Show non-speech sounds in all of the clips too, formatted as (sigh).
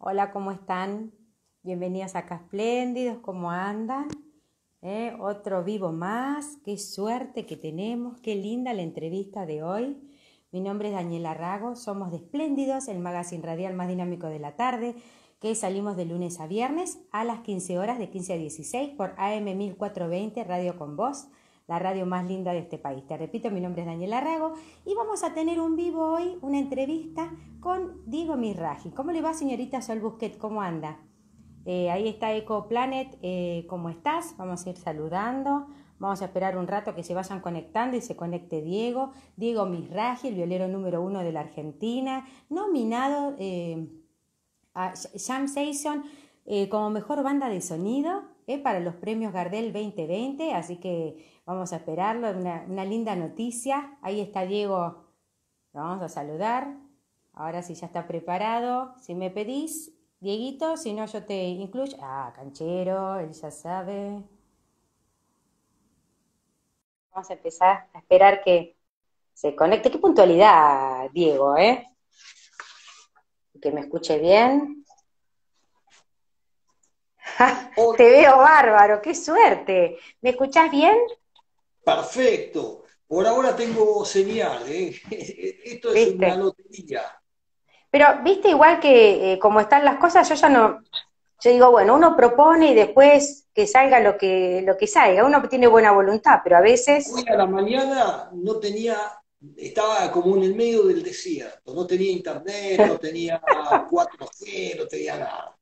Hola, ¿cómo están? Bienvenidos acá Espléndidos, ¿cómo andan? ¿Eh? Otro vivo más, qué suerte que tenemos, qué linda la entrevista de hoy. Mi nombre es Daniela Rago, somos de Espléndidos, el magazine radial más dinámico de la tarde, que salimos de lunes a viernes a las 15 horas de 15 a 16 por AM 1420 Radio con Voz la radio más linda de este país. Te repito, mi nombre es Daniela Rago y vamos a tener un vivo hoy, una entrevista con Diego Mirraji. ¿Cómo le va, señorita Sol Busquet? ¿Cómo anda? Eh, ahí está Eco Planet, eh, ¿cómo estás? Vamos a ir saludando. Vamos a esperar un rato que se vayan conectando y se conecte Diego. Diego Mirraji, el violero número uno de la Argentina, nominado eh, a Jam Session como mejor banda de sonido para los premios Gardel 2020. Así que Vamos a esperarlo, una, una linda noticia. Ahí está Diego, lo vamos a saludar. Ahora sí ya está preparado. Si me pedís, Dieguito, si no yo te incluyo. Ah, canchero, él ya sabe. Vamos a empezar a esperar que se conecte. Qué puntualidad, Diego, ¿eh? Que me escuche bien. (laughs) te veo bárbaro, qué suerte. ¿Me escuchás bien? Perfecto. Por ahora tengo señal, ¿eh? (laughs) Esto es una lotería. Pero, viste, igual que eh, como están las cosas, yo ya no. Yo digo, bueno, uno propone y después que salga lo que, lo que salga. Uno tiene buena voluntad, pero a veces. Hoy a la mañana no tenía. Estaba como en el medio del desierto. No tenía internet, no tenía (laughs) 4G, no tenía nada.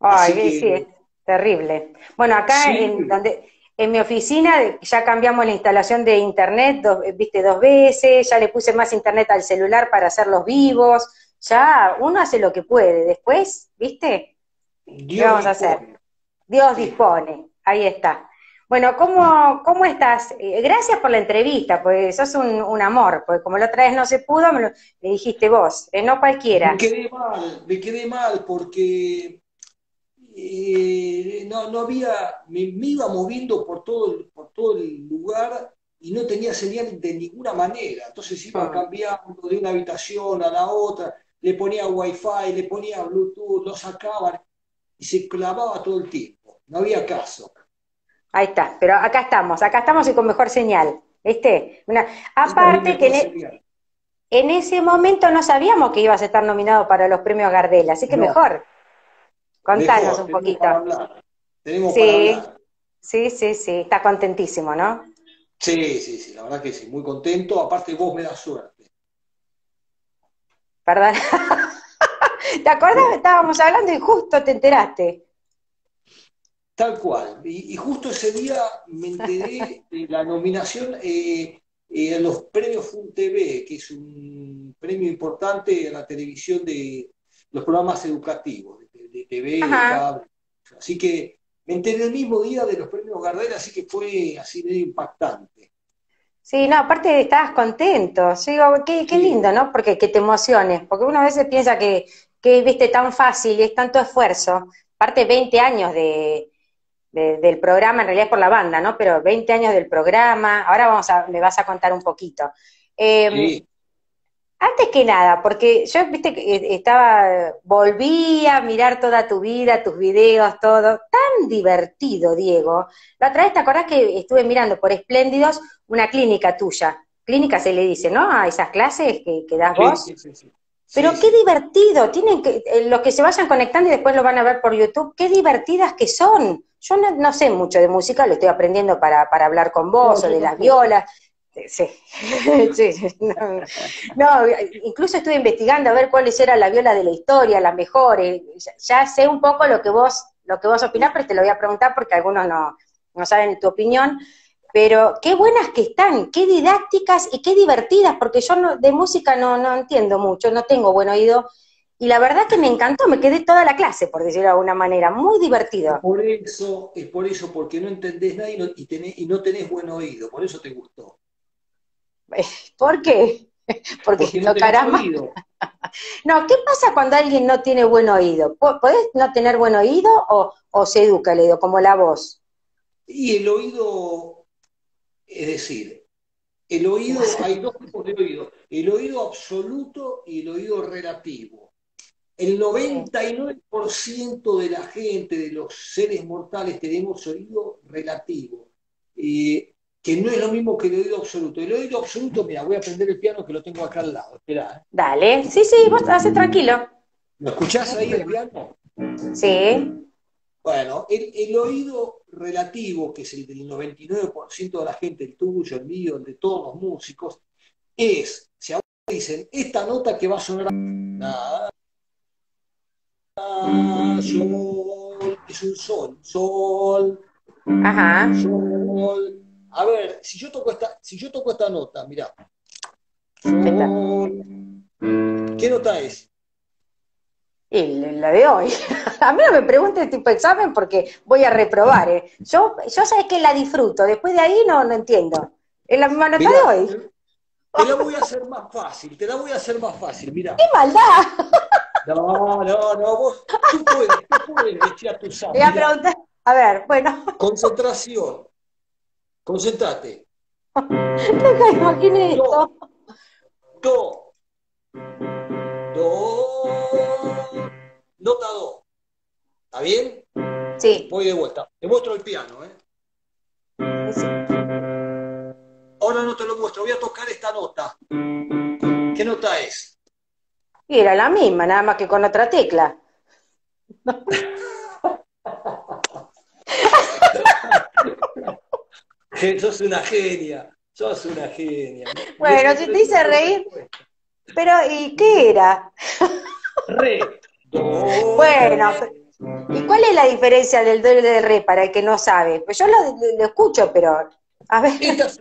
Ay, sí, es terrible. Bueno, acá en donde en mi oficina ya cambiamos la instalación de internet, viste, dos veces, ya le puse más internet al celular para hacerlos vivos, ya uno hace lo que puede, después, viste, ¿qué vamos a hacer? Dios dispone, ahí está. Bueno, ¿cómo, cómo estás? Eh, gracias por la entrevista, pues sos un, amor, porque como la otra vez no se pudo, me, dijiste vos, eh, no cualquiera. Me quedé mal, me quedé mal porque eh, no, no había, me, iba moviendo por todo, el, por todo el lugar y no tenía señal de ninguna manera. Entonces iba ah. cambiando de una habitación a la otra, le ponía wifi, le ponía bluetooth, lo sacaban y se clavaba todo el tiempo. No había caso. Ahí está, pero acá estamos, acá estamos y con mejor señal. ¿Viste? Una, aparte que e, en, ese momento no sabíamos que ibas a estar nominado para los premios Gardel, así que mejor. Contanos un poquito. Tenemos sí, sí, sí, sí, está contentísimo, ¿no? Sí, sí, sí, la verdad que sí, muy contento. Aparte vos me das suerte. Perdón. (laughs) ¿Te acuerdas? Estábamos hablando y justo te enteraste. Tal cual. Y, justo ese día me enteré (laughs) de la nominación eh, eh, a los premios FUNTV, que es un premio importante en la televisión de los programas educativos de TV, Así que me enteré el mismo día de los premios Gardel, así que fue así medio impactante. Sí, no, aparte estabas contento, digo, qué, lindo, ¿no? Porque que te emociones, porque uno a veces piensa que, que viste, tan fácil y es tanto esfuerzo, aparte 20 años de, del programa, en realidad es por la banda, ¿no? Pero 20 años del programa, ahora vamos a, me vas a contar un poquito. Em, sí. Antes que nada, porque yo, viste, eh, estaba, volví a mirar toda tu vida, tus videos, todo, tan divertido, Diego. La otra vez, ¿te acordás que estuve mirando por Espléndidos una clínica tuya? Clínica se le dice, ¿no? A esas clases que, que das vos. Sí, sí, sí. Pero qué divertido, tienen que, eh, los que se vayan conectando y después lo van a ver por YouTube, qué divertidas que son. Yo no, sé mucho de música, lo estoy aprendiendo para, para hablar con vos o de las violas, Sí, (laughs) sí. No, incluso estuve investigando a ver cuáles eran las violas de la historia, las mejores. Ya, sé un poco lo que vos, lo que vos opinás, pero te lo voy a preguntar porque algunos no, no saben tu opinión. Pero qué buenas que están, qué didácticas y qué divertidas, porque yo no, de música no, no entiendo mucho, no tengo buen oído. Y la verdad que me encantó, me quedé toda la clase, por decirlo de alguna manera, muy divertido. Por eso, es por eso, porque no entendés nada y no, y, tenés, y no tenés buen oído, por eso te gustó. (laughs) ¿Por qué? (laughs) Porque, no, caramba. (laughs) no, ¿qué pasa cuando alguien no tiene buen oído? ¿Puedes no tener buen oído o, se educa el oído, como la voz? Y el oído, es decir, el oído, hay dos tipos de oído, el oído absoluto y el oído relativo. El 99% de la gente, de los seres mortales, tenemos oído relativo, eh, que no es lo mismo que el oído absoluto. El oído absoluto, mira, voy a prender el piano que lo tengo acá al lado. Espera. ¿eh? Dale, sí, sí, vos haces tranquilo. ¿Lo escuchás ahí el piano? Sí. Bueno, el, oído relativo, que es el del 99% de la gente, el tuyo, el mío, el de todos los músicos, es, si ahora dicen, esta nota que va a sonar, nada, sol, es un sol, sol, Ajá. sol. A ver, si yo toco esta, si yo toco esta nota, sol, ¿qué nota es? La de hoy. (laughs) A mí no me preguntes tipo examen porque voy a reprobar. ¿eh? Yo, yo sabes que la disfruto, después de ahí no, no entiendo. Es la misma nota de hoy. Te la voy a hacer más fácil, te la voy a hacer más fácil, mira. ¡Qué maldad! No, no, no, vos tú puedes, tú puedes decir a tu Voy a preguntar, a ver, bueno. Concentración. Concéntrate. (laughs) Nunca imaginé esto. Do. Do. Nota do. ¿Está bien? Sí. Voy de vuelta. Te muestro el piano, ¿eh? Ahora no te lo muestro. Voy a tocar esta nota. ¿Qué nota es? Era la misma, nada más que con otra tecla. (laughs) sos una genia, sos una genia. Bueno, si te hice reír, pero ¿y qué era? Re, Bueno, ¿y cuál es la diferencia del do y del re para el que no sabe? Pues yo lo, escucho, pero a ver. Esta es,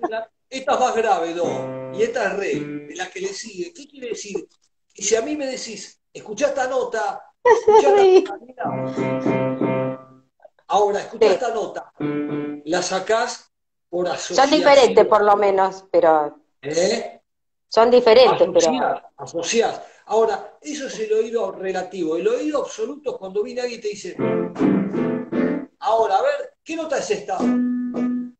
esta más grave, do, y esta es re, la que le sigue. ¿Qué quiere decir? Y si a mí me decís, escucha esta nota, (laughs) ahora escucha esta nota, la sacás por asociación. Son diferentes por lo menos, pero... ¿Eh? Son diferentes, pero... Asociás. Ahora, eso es el oído relativo. El oído absoluto es cuando viene alguien y te dice, ahora, a ver, ¿qué nota es esta?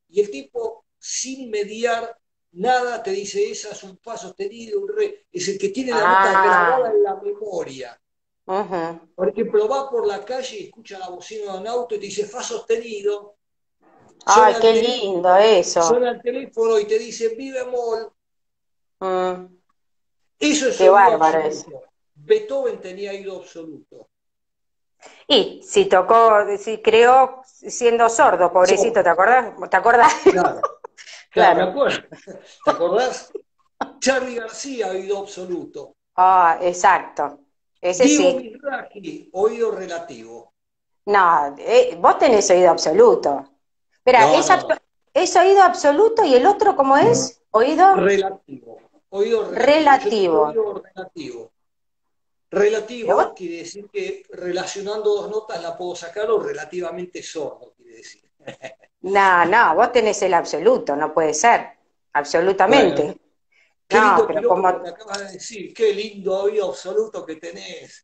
Y el tipo, sin mediar, Nada te dice esa es un fa sostenido, un re. Es el que tiene la nota ah. grabada en la memoria. Por ejemplo, va por la calle y escucha la bocina de un auto y te dice fa sostenido. Ay, qué lindo eso. Suena el teléfono y te dice vive mol. Mm. Eso es Qué bárbaro eso. Beethoven tenía ido absoluto. Y si tocó, si creó siendo sordo, pobrecito, ¿te acordás? ¿Te acordás? (laughs) Claro. Claro, me acuerdo. ¿Te acordás? Charlie García, oído absoluto. Ah, exacto. Ese Diego sí. oído relativo. No, eh, vos tenés oído absoluto. Espera, es, oído absoluto y el otro cómo es? Oído relativo. Oído relativo. Oído relativo. Relativo quiere decir que relacionando dos notas la puedo sacar o relativamente sordo, quiere decir. (laughs) No, no, vos tenés el absoluto, no puede ser, absolutamente. qué lindo pero como... acabas de decir, qué lindo oído absoluto que tenés.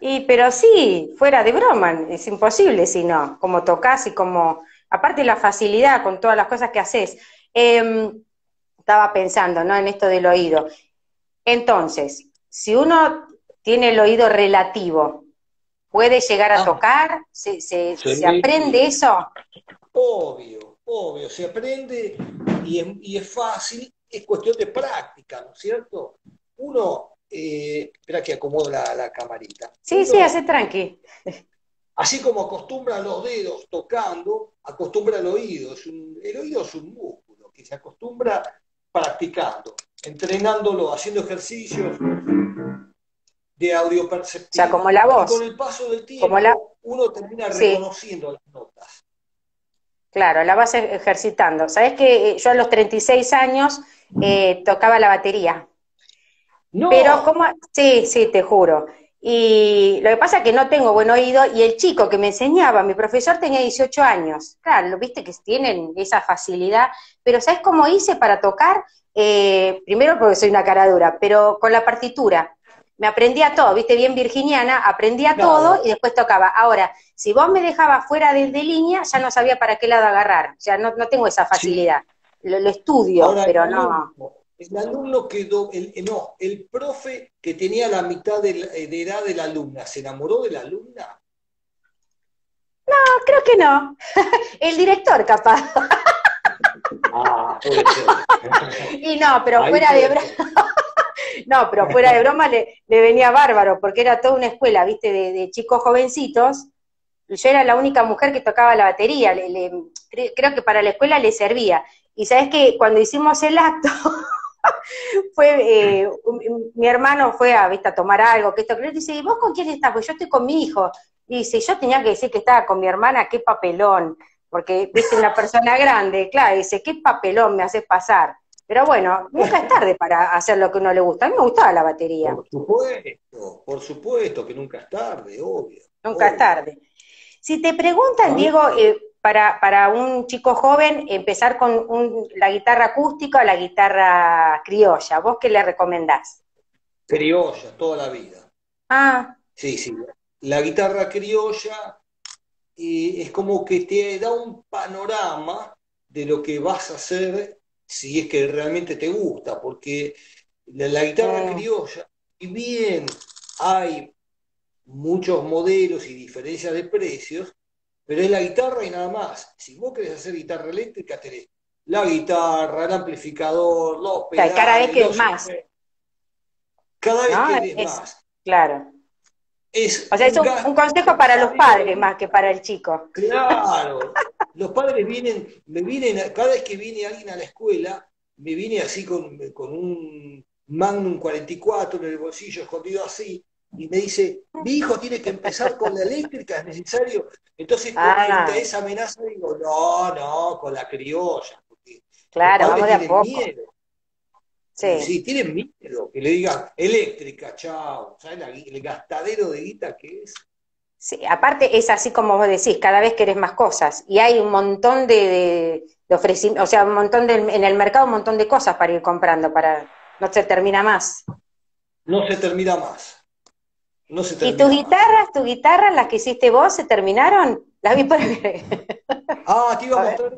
Y pero sí, fuera de broma, es imposible si no, como tocas y como, aparte la facilidad con todas las cosas que haces. Em, estaba pensando, ¿no? En esto del oído. Entonces, si uno tiene el oído relativo, ¿puede llegar a ah. tocar? ¿Se, se, ¿Se aprende eso? Obvio, obvio, se aprende y es, fácil, es cuestión de práctica, ¿no es cierto? Uno, eh, espera que acomodo la, camarita. Sí, sí, hace tranqui. Así como acostumbra los dedos tocando, acostumbra el oído. el oído es un músculo que se acostumbra practicando, entrenándolo, haciendo ejercicios de audio perceptivo. O sea, como la voz. con el paso del tiempo, uno termina reconociendo las notas. Claro, la vas ejercitando. Sabes que eh, yo a los 36 años eh, tocaba la batería. No. Pero como, sí, sí, te juro. Y lo que pasa es que no tengo buen oído y el chico que me enseñaba, mi profesor tenía 18 años. Claro, viste que tienen esa facilidad, pero ¿sabes cómo hice para tocar? Eh, primero porque soy una cara dura, pero con la partitura me aprendía todo, viste, bien virginiana, aprendía todo y después tocaba. Ahora, si vos me dejabas fuera de, línea, ya no sabía para qué lado agarrar, o sea, no, no tengo esa facilidad. Lo, estudio, pero no. El alumno quedó, el, eh, no, el profe que tenía la mitad de, de edad de la alumna, ¿se enamoró de la alumna? No, creo que no. (laughs) El director, capaz. Ah. Y (laughs) no, pero fuera de broma. No, pero fuera de broma le, venía bárbaro, porque era toda una escuela, viste, de, chicos jovencitos. Yo era la única mujer que tocaba la batería. creo que para la escuela le servía. Y sabes que cuando hicimos el acto, (laughs) (laughs) fue, eh, mi hermano fue a, ¿viste, a tomar algo, que esto, que dice, ¿y vos con quién estás? Pues yo estoy con mi hijo. Y dice, yo tenía que decir que estaba con mi hermana, qué papelón, porque viste una persona (laughs) grande, claro, dice, qué papelón me haces pasar. Pero bueno, nunca es tarde para hacer lo que uno le gusta. A mí me gustaba la batería. Por supuesto, por supuesto que nunca es tarde, obvio. Nunca es tarde. Si te preguntan, Diego, eh, para, para, un chico joven, empezar con la guitarra acústica o la guitarra criolla, ¿vos qué le recomendás? Criolla, toda la vida. Ah. Sí, sí. La guitarra criolla eh, es como que te da un panorama de lo que vas a hacer si es que realmente te gusta, porque la, guitarra criolla, y bien hay muchos modelos y diferencias de precios, pero es la guitarra y nada más. Si vos querés hacer guitarra eléctrica, tenés la guitarra, el amplificador, los pedales. cada vez que es más. Cada vez que es, más. Claro. o sea, es un, consejo para los padres más que para el chico. Claro. (laughs) Los padres vienen, me vienen, cada vez que viene alguien a la escuela, me viene así con, con un Magnum 44 en el bolsillo, escondido así, y me dice, mi hijo tiene que empezar con la eléctrica, es necesario. Entonces, ah. esa amenaza, digo, no, no, con la criolla. Porque claro, vamos de a poco. Miedo. Sí. sí, tienen miedo que le digan eléctrica, chao. ¿Sabes el gastadero de guita que es? Sí, aparte es así como vos decís, cada vez querés más cosas. Y hay un montón de, de, ofrecimientos, o sea, un montón de, en el mercado un montón de cosas para ir comprando, para no se termina más. No se termina más. No se termina ¿Y tus guitarras, tus guitarras, las que hiciste vos, se terminaron? Las vi por (laughs) Ah, te iba a, mostrar.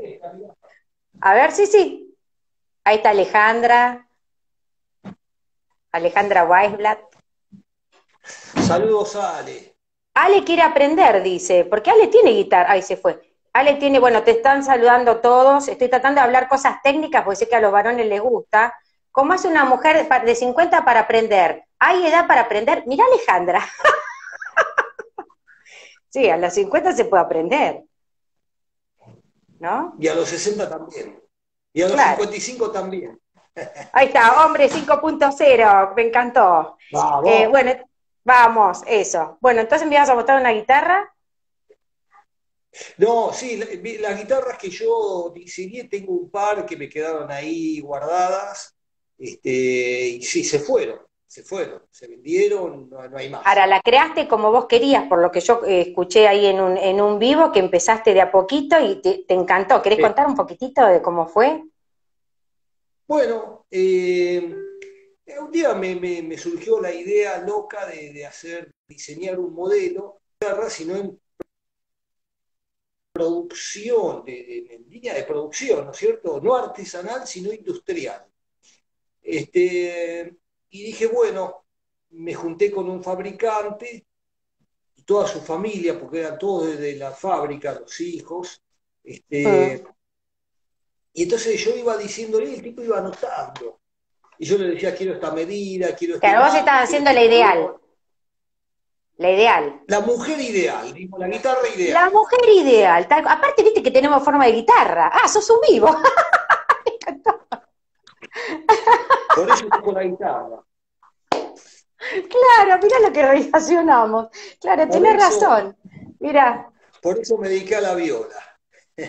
A ver, sí, sí. Ahí está Alejandra. Alejandra Weisblatt. Saludos a Ale. Ale quiere aprender, dice, porque Ale tiene guitarra. Ahí se fue. Ale tiene, bueno, te están saludando todos. Estoy tratando de hablar cosas técnicas porque sé que a los varones les gusta. ¿Cómo hace una mujer de 50 para aprender? ¿Hay edad para aprender? Mira Alejandra. (laughs) sí, a los 50 se puede aprender. ¿No? Y a los 60 también. Y a los 55 también. Ahí está, hombre 5.0, me encantó. Eh, bueno, Vamos, eso. Bueno, entonces me vas a botar una guitarra. No, sí, las guitarras que yo diseñé, tengo un par que me quedaron ahí guardadas, este, y sí, se fueron, se fueron, se vendieron, no, hay más. Ahora, la creaste como vos querías, por lo que yo eh, escuché ahí en un, en un vivo, que empezaste de a poquito y te, encantó. ¿Querés contar un poquitito de cómo fue? Bueno, eh, un día me, surgió la idea loca de, hacer, diseñar un modelo, sino en producción, en línea de producción, ¿no es cierto? No artesanal, sino industrial. Este, y dije, bueno, me junté con un fabricante y toda su familia, porque eran todos desde la fábrica, los hijos. Este, ah. Y entonces yo iba diciéndole, el tipo iba anotando y yo le decía, quiero esta medida, quiero esta... Claro, vos estás haciendo la ideal. La ideal. La mujer ideal, la guitarra ideal. La mujer ideal. aparte, viste que tenemos forma de guitarra. Ah, sos un vivo. (laughs) Me encantó. Por eso toco la guitarra. Claro, mira lo que relacionamos. Claro, tienes razón. Mira. Por eso me dediqué a la viola.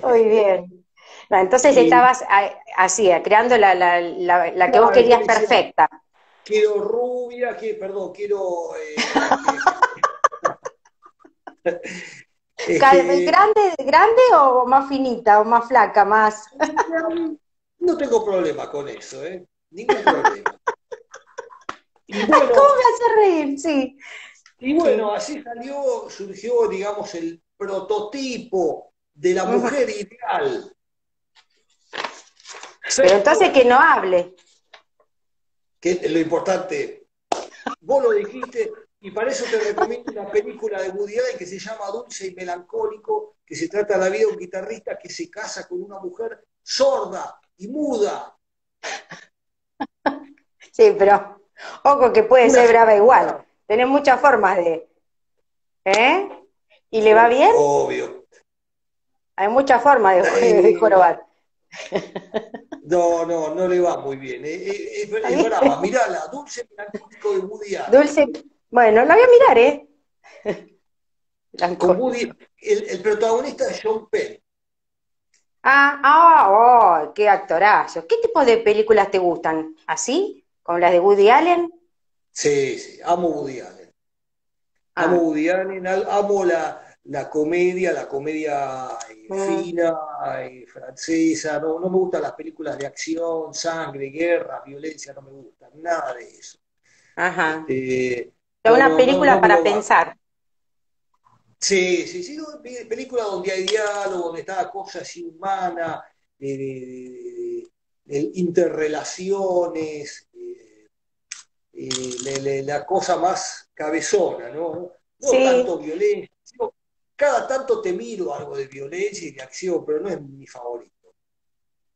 Muy bien entonces estabas así, creando la, la, la, que vos querías perfecta. Quiero rubia, perdón, quiero... Eh, (laughs) este, ¿Grande, ¿Grande o más finita o más flaca, más? (laughs) No tengo problema con eso, ¿eh? Ningún problema. (laughs) ¿Cómo me hace reír? Sí. Y bueno, así salió, surgió, digamos, el prototipo de la mujer ideal. Pero entonces que no hable. que lo importante, vos lo dijiste, y para eso te recomiendo una película de Woody Allen que se llama Dulce y Melancólico, que se trata de la vida de un guitarrista que se casa con una mujer sorda y muda. Sí, pero ojo que puede ser brava igual. Tenés muchas formas de... ¿Eh? ¿Y le va bien? Obvio. Hay muchas formas de, de jorobar. (laughs) No, no, no le va muy bien. Es, es, es brava, mirala, Dulce Melancólico de Woody Allen. Dulce, bueno, la voy a mirar, ¿eh? (laughs) Con Woody, el, el, protagonista es John Penn. Ah, ah, oh, qué actorazo. ¿Qué tipo de películas te gustan? ¿Así? ¿Con las de Woody Allen? Sí, sí, amo Woody Allen. Ah. Amo Woody Allen, amo la, la comedia, la comedia mm. fina, y francesa, no, no me gustan las películas de acción, sangre, guerra, violencia, no me gustan, nada de eso. Ajá. Este, una película para pensar. Sí, sí, sí, película donde hay diálogo, donde está la cosa así humana, de, interrelaciones, eh, la cosa más cabezona, ¿no? No tanto violencia. Cada tanto te miro algo de violencia y de acción, pero no es mi favorito.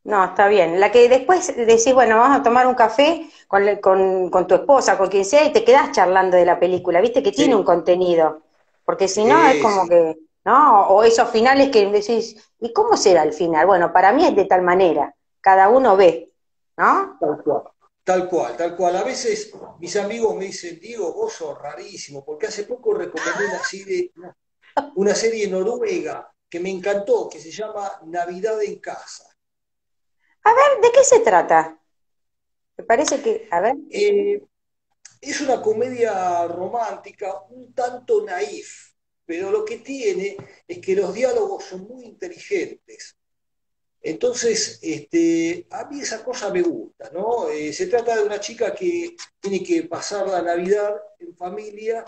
No, está bien. La que después decís, bueno, vamos a tomar un café con, con, con tu esposa, con quien sea, y te quedás charlando de la película, viste que tiene un contenido. Porque si no, es como que, ¿no? O esos finales que decís, ¿y cómo será el final? Bueno, para mí es de tal manera. Cada uno ve, ¿no? Tal cual. Tal cual, tal cual. A veces mis amigos me dicen, Diego, vos sos rarísimo, porque hace poco recomendé una serie, una serie noruega que me encantó, que se llama Navidad en casa. A ver, ¿de qué se trata? Me parece que, a ver. Eh, es una comedia romántica un tanto naif, pero lo que tiene es que los diálogos son muy inteligentes. Entonces, este, a mí esa cosa me gusta, ¿no? Eh, se trata de una chica que tiene que pasar la Navidad en familia,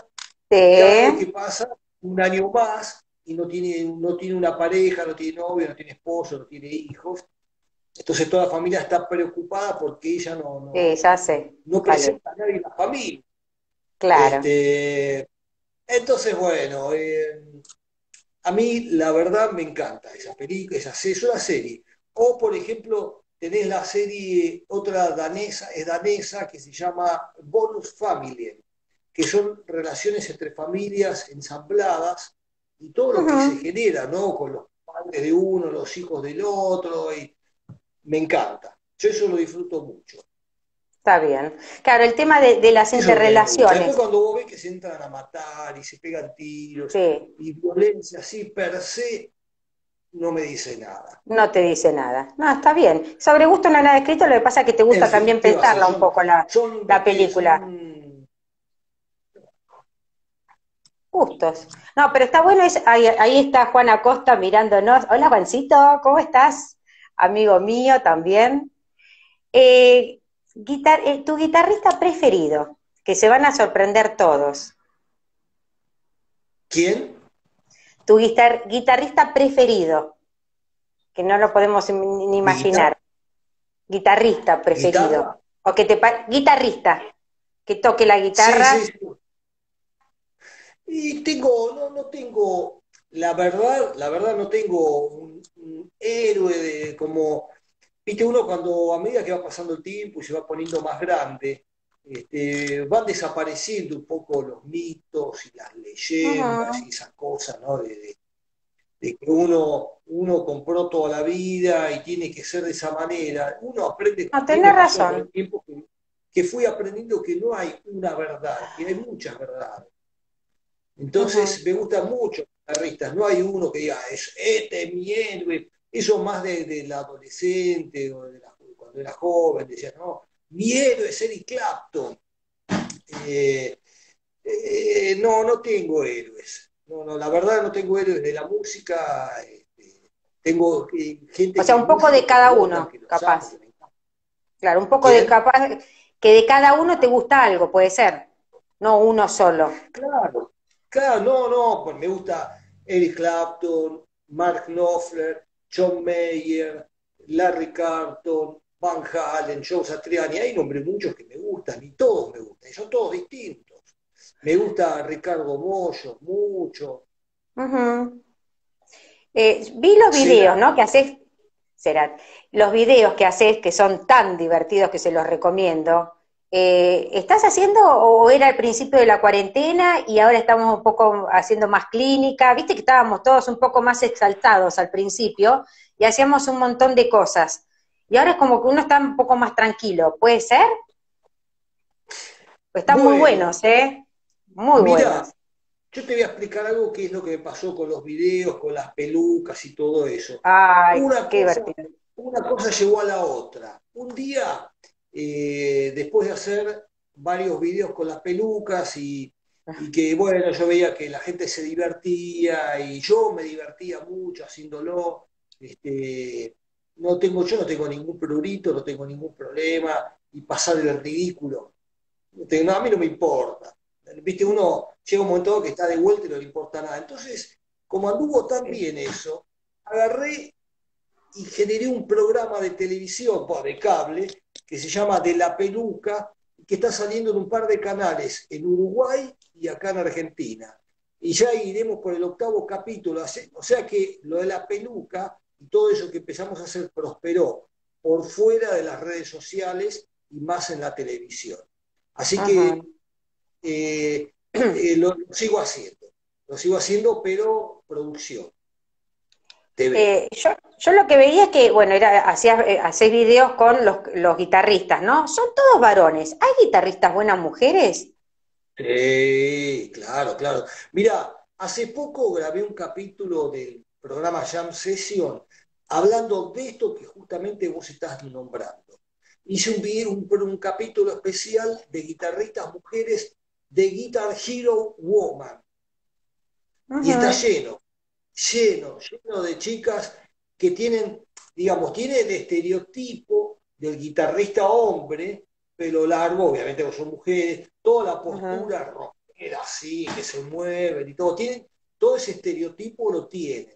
sí. que pasa un año más y no tiene, no tiene una pareja, no tiene novio, no tiene esposo, no tiene hijos, entonces toda la familia está preocupada porque ella no, no, no presenta a nadie en la familia. Claro. Este, entonces, bueno, eh, a mí la verdad me encanta esa película, esa, es una serie. O, por ejemplo, tenés la serie, otra danesa, es danesa, que se llama Bonus Family, que son relaciones entre familias ensambladas y todo lo que se genera, ¿no? Con los padres de uno, los hijos del otro, y me encanta. Yo eso lo disfruto mucho. Está bien. Claro, el tema de, las interrelaciones. Después cuando vos ves que se entran a matar y se pegan tiros y violencia así per se, no me dice nada. No te dice nada. No, está bien. Sobre gusto no hay nada escrito, lo que pasa es que te gusta también pensarla un poco la, la película. Gustos. No, pero está bueno, ahí, ahí está Juan Acosta mirándonos. Hola Juancito, ¿cómo estás? amigo mío también. Eh, eh, tu guitarrista preferido, que se van a sorprender todos. ¿Quién? Tu guitarrista preferido, que no lo podemos ni imaginar. Guitarrista preferido. O que te guitarrista, que toque la guitarra. Sí, sí, Y tengo, no, no tengo la verdad, la verdad no tengo un, héroe de como, viste, uno cuando a medida que va pasando el tiempo y se va poniendo más grande, este, van desapareciendo un poco los mitos y las leyendas y esas cosas, ¿no? De, que uno, uno compró toda la vida y tiene que ser de esa manera. Uno aprende no, tenés razón. el tiempo que, que fui aprendiendo que no hay una verdad, que hay muchas verdades. Entonces me gusta mucho guitarristas, no hay uno que diga, es, este es mi héroe, eso más del adolescente o de cuando era joven, decía, no, mi héroe es Eric Clapton. Eh, eh, no, no tengo héroes. No, no, la verdad no tengo héroes de la música. Este, tengo eh, gente. O sea, un poco de cada uno, capaz. claro, un poco de capaz que de cada uno te gusta algo, puede ser. No uno solo. Claro, Claro, no, no, pues me gusta Eric Clapton, Mark Knopfler, John Mayer, Larry Carlton, Van Halen, Joe Satriani, hay nombres muchos que me gustan y todos me gustan, y son todos distintos. Me gusta Ricardo Mollo, mucho. Eh, vi los videos, ¿no? Que haces, será, los videos que haces que son tan divertidos que se los recomiendo. Eh, ¿Estás haciendo o era el principio de la cuarentena y ahora estamos un poco haciendo más clínica? Viste que estábamos todos un poco más exaltados al principio y hacíamos un montón de cosas. Y ahora es como que uno está un poco más tranquilo. ¿Puede ser? Pues están muy buenos, ¿eh? Muy buenos. Yo te voy a explicar algo que es lo que me pasó con los videos, con las pelucas y todo eso. Ay, una qué cosa, Una cosa llegó a la otra. Un día, eh, después de hacer varios videos con las pelucas y, y, que, bueno, yo veía que la gente se divertía y yo me divertía mucho haciéndolo. Este, no tengo, yo no tengo ningún prurito, no tengo ningún problema, y pasar el ridículo. No, a mí no me importa. Viste, uno llega un momento que está de vuelta y no le importa nada. Entonces, como anduvo tan bien eso, agarré y generé un programa de televisión, de cable, que se llama De la Peluca, que está saliendo en un par de canales en Uruguay y acá en Argentina. Y ya iremos por el octavo capítulo. O sea que lo de la peluca y todo eso que empezamos a hacer prosperó por fuera de las redes sociales y más en la televisión. Así que eh, (clears throat) eh, lo, sigo haciendo, lo sigo haciendo, pero producción. Eh, yo, lo que veía es que, bueno, era hacías videos con los, los, guitarristas, ¿no? Son todos varones. ¿Hay guitarristas buenas mujeres? Sí, claro, claro. Mira, hace poco grabé un capítulo del programa Jam Session, hablando de esto que justamente vos estás nombrando. Hice un, video, un, capítulo especial de guitarristas mujeres de Guitar Hero Woman. Y está lleno, lleno, lleno de chicas que tienen, digamos, tienen el estereotipo del guitarrista hombre, pelo largo, obviamente son mujeres, toda la postura rockera así, que se mueven y todo, tienen, todo ese estereotipo lo tienen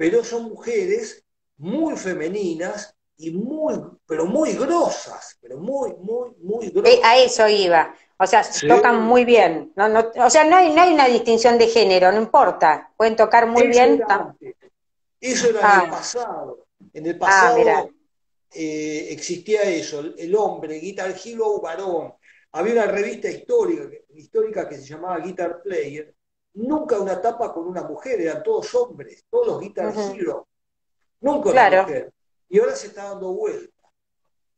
pero son mujeres muy femeninas y muy, pero muy grosas, pero muy, muy, muy grosas. A eso iba. O sea, tocan muy bien. No, no, o sea, no hay, no hay una distinción de género, no importa. Pueden tocar muy bien. eso era en el ah. pasado. En el ah, pasado eh, existía eso, el, hombre, Guitar Hero varón. Había una revista histórica, histórica que se llamaba Guitar Player, nunca una tapa con una mujer, eran todos hombres, todos Guitar Nunca una mujer. Y ahora se está dando vuelta.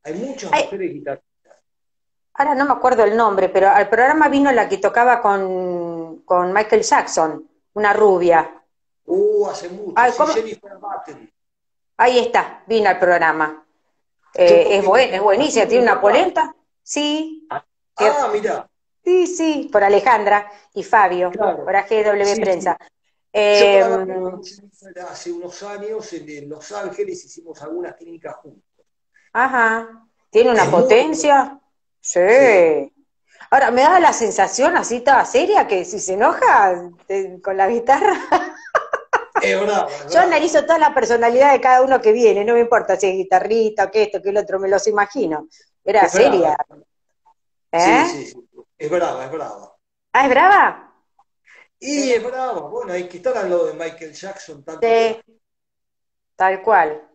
Hay muchas mujeres guitarristas. Ahora no me acuerdo el nombre, pero al programa vino la que tocaba con, Michael Jackson, una rubia. Uh, hace mucho. Jennifer Ahí está, vino al programa. Eh, es, buen, es buenísima, tiene una polenta. Sí. Ah, ah mira. Sí, sí, por Alejandra y Fabio, por AGW Prensa. Eh, hace unos años en, Los Ángeles hicimos algunas clínicas juntos. Ajá. ¿Tiene una potencia? Sí. Ahora, me da la sensación así toda seria que si se enoja con la guitarra. Es Yo analizo toda la personalidad de cada uno que viene, no me importa si es guitarrista que esto, que el otro, me los imagino. Era seria. ¿Eh? Sí, sí, sí. Es brava, es brava. ¿Ah, es brava? Y es brava. Bueno, hay que estar al lado de Michael Jackson tanto. Sí. Tal cual.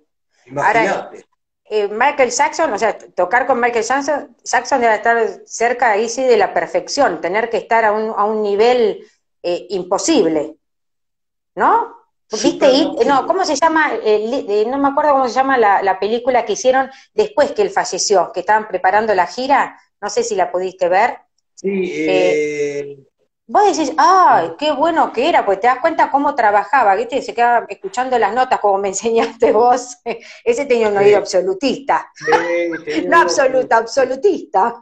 Imagínate. Eh, Michael Jackson, o sea, tocar con Michael Jackson, Jackson debe estar cerca ahí sí de la perfección, tener que estar a un, a un nivel eh, imposible, ¿no? ¿Viste? no, ¿cómo se llama? Eh, no me acuerdo cómo se llama la, la, película que hicieron después que él falleció, que estaban preparando la gira, no sé si la pudiste ver. Sí, eh, eh, vos decís, ¡ay, qué bueno que era! Pues te das cuenta cómo trabajaba, ¿viste? Se quedaba escuchando las notas como me (laughs) enseñaste vos. Ese tenía un oído absolutista. (laughs) no absoluta, absolutista.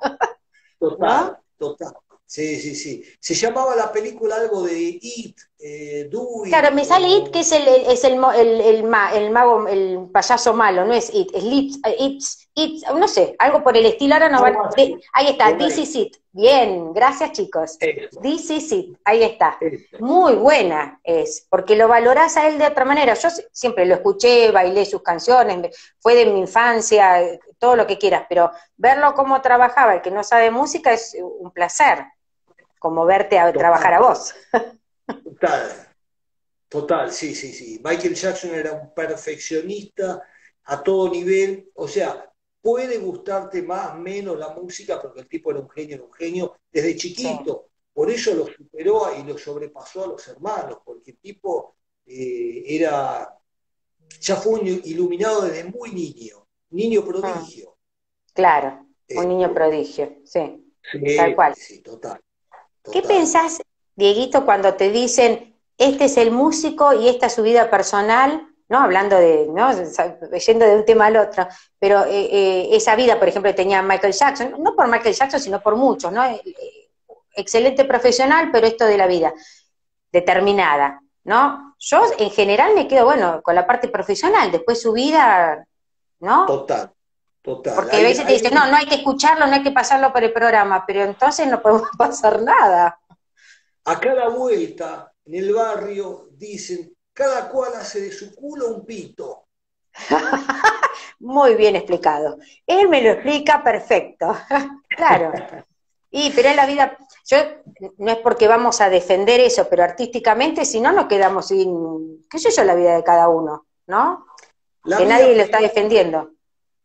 Total, total. Sí, sí, sí. Se llamaba la película algo de It, eh, Claro, me sale It, que es el, es el, el, el, mago, el payaso malo, no es It, es It, It's, It's, no sé, algo por el estilo, ahora no va, ahí está, This is It, Bien, gracias chicos. This is it, ahí está. Muy buena es, porque lo valorás a él de otra manera. Yo siempre lo escuché, bailé sus canciones, fue de mi infancia, todo lo que quieras, pero verlo cómo trabajaba, el que no sabe música, es un placer, como verte a trabajar a vos. Total, total, sí, sí, sí. Michael Jackson era un perfeccionista a todo nivel, o sea, puede gustarte más, menos la música, porque el tipo era un genio, era un genio desde chiquito. Por eso lo superó y lo sobrepasó a los hermanos, porque el tipo eh, era, ya fue iluminado desde muy niño, niño ah. prodigio. claro, un eh, niño prodigio, sí, tal cual. Sí, total, ¿Qué pensás, Dieguito, cuando te dicen, este es el músico y esta es su vida personal? ¿no? Hablando de, ¿no? Yendo de un tema al otro, pero eh, eh, esa vida, por ejemplo, que tenía Michael Jackson, no por Michael Jackson, sino por muchos, ¿no? Eh, excelente profesional, pero esto de la vida, determinada, ¿no? Yo en general me quedo, bueno, con la parte profesional, después su vida, ¿no? Total. Total. Porque a veces te dicen, no, no hay que escucharlo, no hay que pasarlo por el programa, pero entonces no podemos (laughs) pasar nada. A cada vuelta en el barrio dicen, cada cual hace de su culo un pito. (laughs) Muy bien explicado. Él me lo explica perfecto. (laughs) claro. Y, pero en la vida, yo no es porque vamos a defender eso, pero artísticamente, si no, nos quedamos sin, qué sé yo, la vida de cada uno, ¿no? que nadie lo está defendiendo.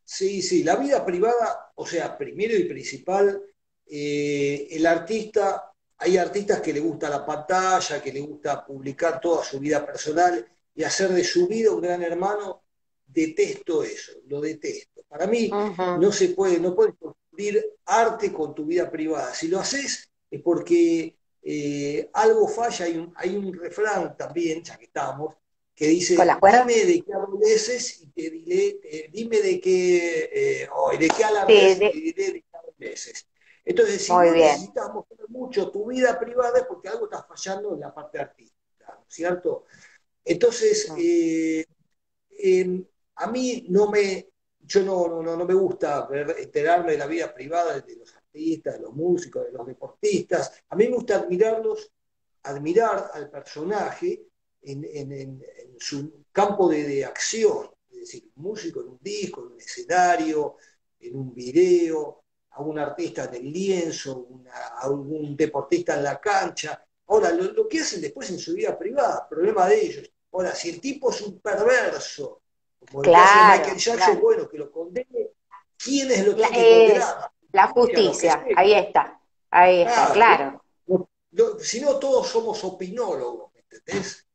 Sí, sí, la vida privada, o sea, primero y principal, eh, el artista hay artistas que le gusta la pantalla, que le gusta publicar toda su vida personal y hacer de su vida un gran hermano. Detesto eso, lo detesto. Para mí no se puede, no puedes construir arte con tu vida privada. Si lo haces es porque eh, algo falla. Hay un, hay un refrán también, ya que estamos, que dice, dime de qué adoleces y te diré, dime de qué, eh, de qué alardes y diré de qué adoleces. Entonces, si no necesitamos mucho tu vida privada es porque algo está fallando en la parte artística, ¿no es cierto? Entonces, eh, em, a mí no me, yo no, no, no, me gusta enterarme de la vida privada de los artistas, de los músicos, de los deportistas. A mí me gusta admirarlos, admirar al personaje en, su campo de, de, acción, es decir, un músico en un disco, en un escenario, en un video, a un artista del lienzo, a un deportista en la cancha. Ahora, lo, que hacen después en su vida privada, problema de ellos. Ahora, si el tipo es un perverso, como el caso de Michael Jackson, bueno, que lo condene, ¿quién es lo que tiene La justicia, ahí está, ahí está, claro. si no, todos somos opinólogos, ¿me entendés?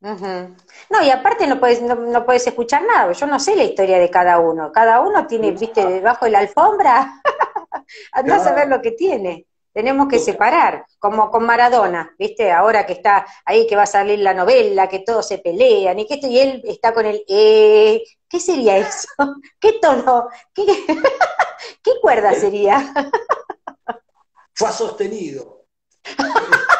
No, y aparte no puedes, no, puedes escuchar nada, yo no sé la historia de cada uno. Cada uno tiene, viste, debajo de la alfombra, (laughs) andás a ver lo que tiene. Tenemos que separar, como con Maradona, viste, ahora que está ahí que va a salir la novela, que todos se pelean, y que esto, y él está con el eh, ¿qué sería eso? (laughs) ¿Qué tono? ¿Qué, (laughs) ¿Qué cuerda sería? Fue sostenido. (laughs)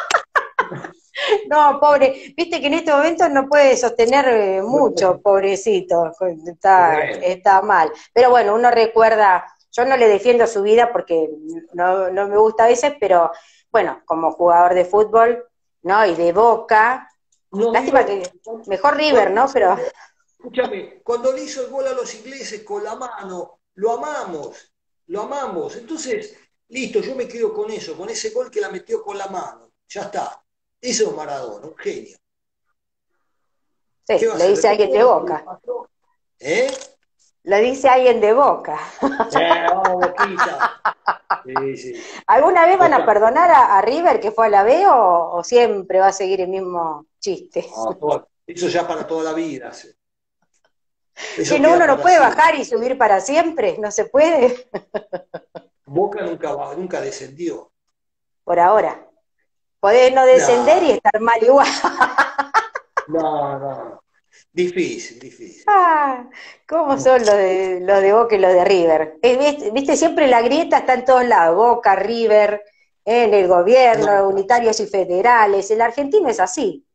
No, pobre, viste que en este momento no puede sostener eh, mucho, pobrecito, está, está mal. Pero bueno, uno recuerda, yo no le defiendo su vida porque no, me gusta a veces, pero bueno, como jugador de fútbol, ¿no? Y de boca, lástima que mejor River, ¿no? Pero. Escúchame, cuando le hizo el gol a los ingleses con la mano, lo amamos, lo amamos. Entonces, listo, yo me quedo con eso, con ese gol que la metió con la mano. Ya está. Eso es Maradona, un genio. Sí, lo dice alguien de boca. ¿Eh? Lo dice alguien de boca. (laughs) Eh, boquita. Sí, sí. ¿Alguna vez van a perdonar a, River que fue a la B o, siempre va a seguir el mismo chiste? eso ya para toda la vida. que no, uno no puede bajar y subir para siempre, no se puede. (laughs) Boca nunca, nunca descendió. Por ahora. Podés no descender y estar mal igual. No, no. Difícil, difícil. Ah, ¿Cómo son los de, los de Boca y los de River? Eh, viste, siempre la grieta está en todos lados, Boca, River, en el gobierno, unitarios y federales. El argentino es así.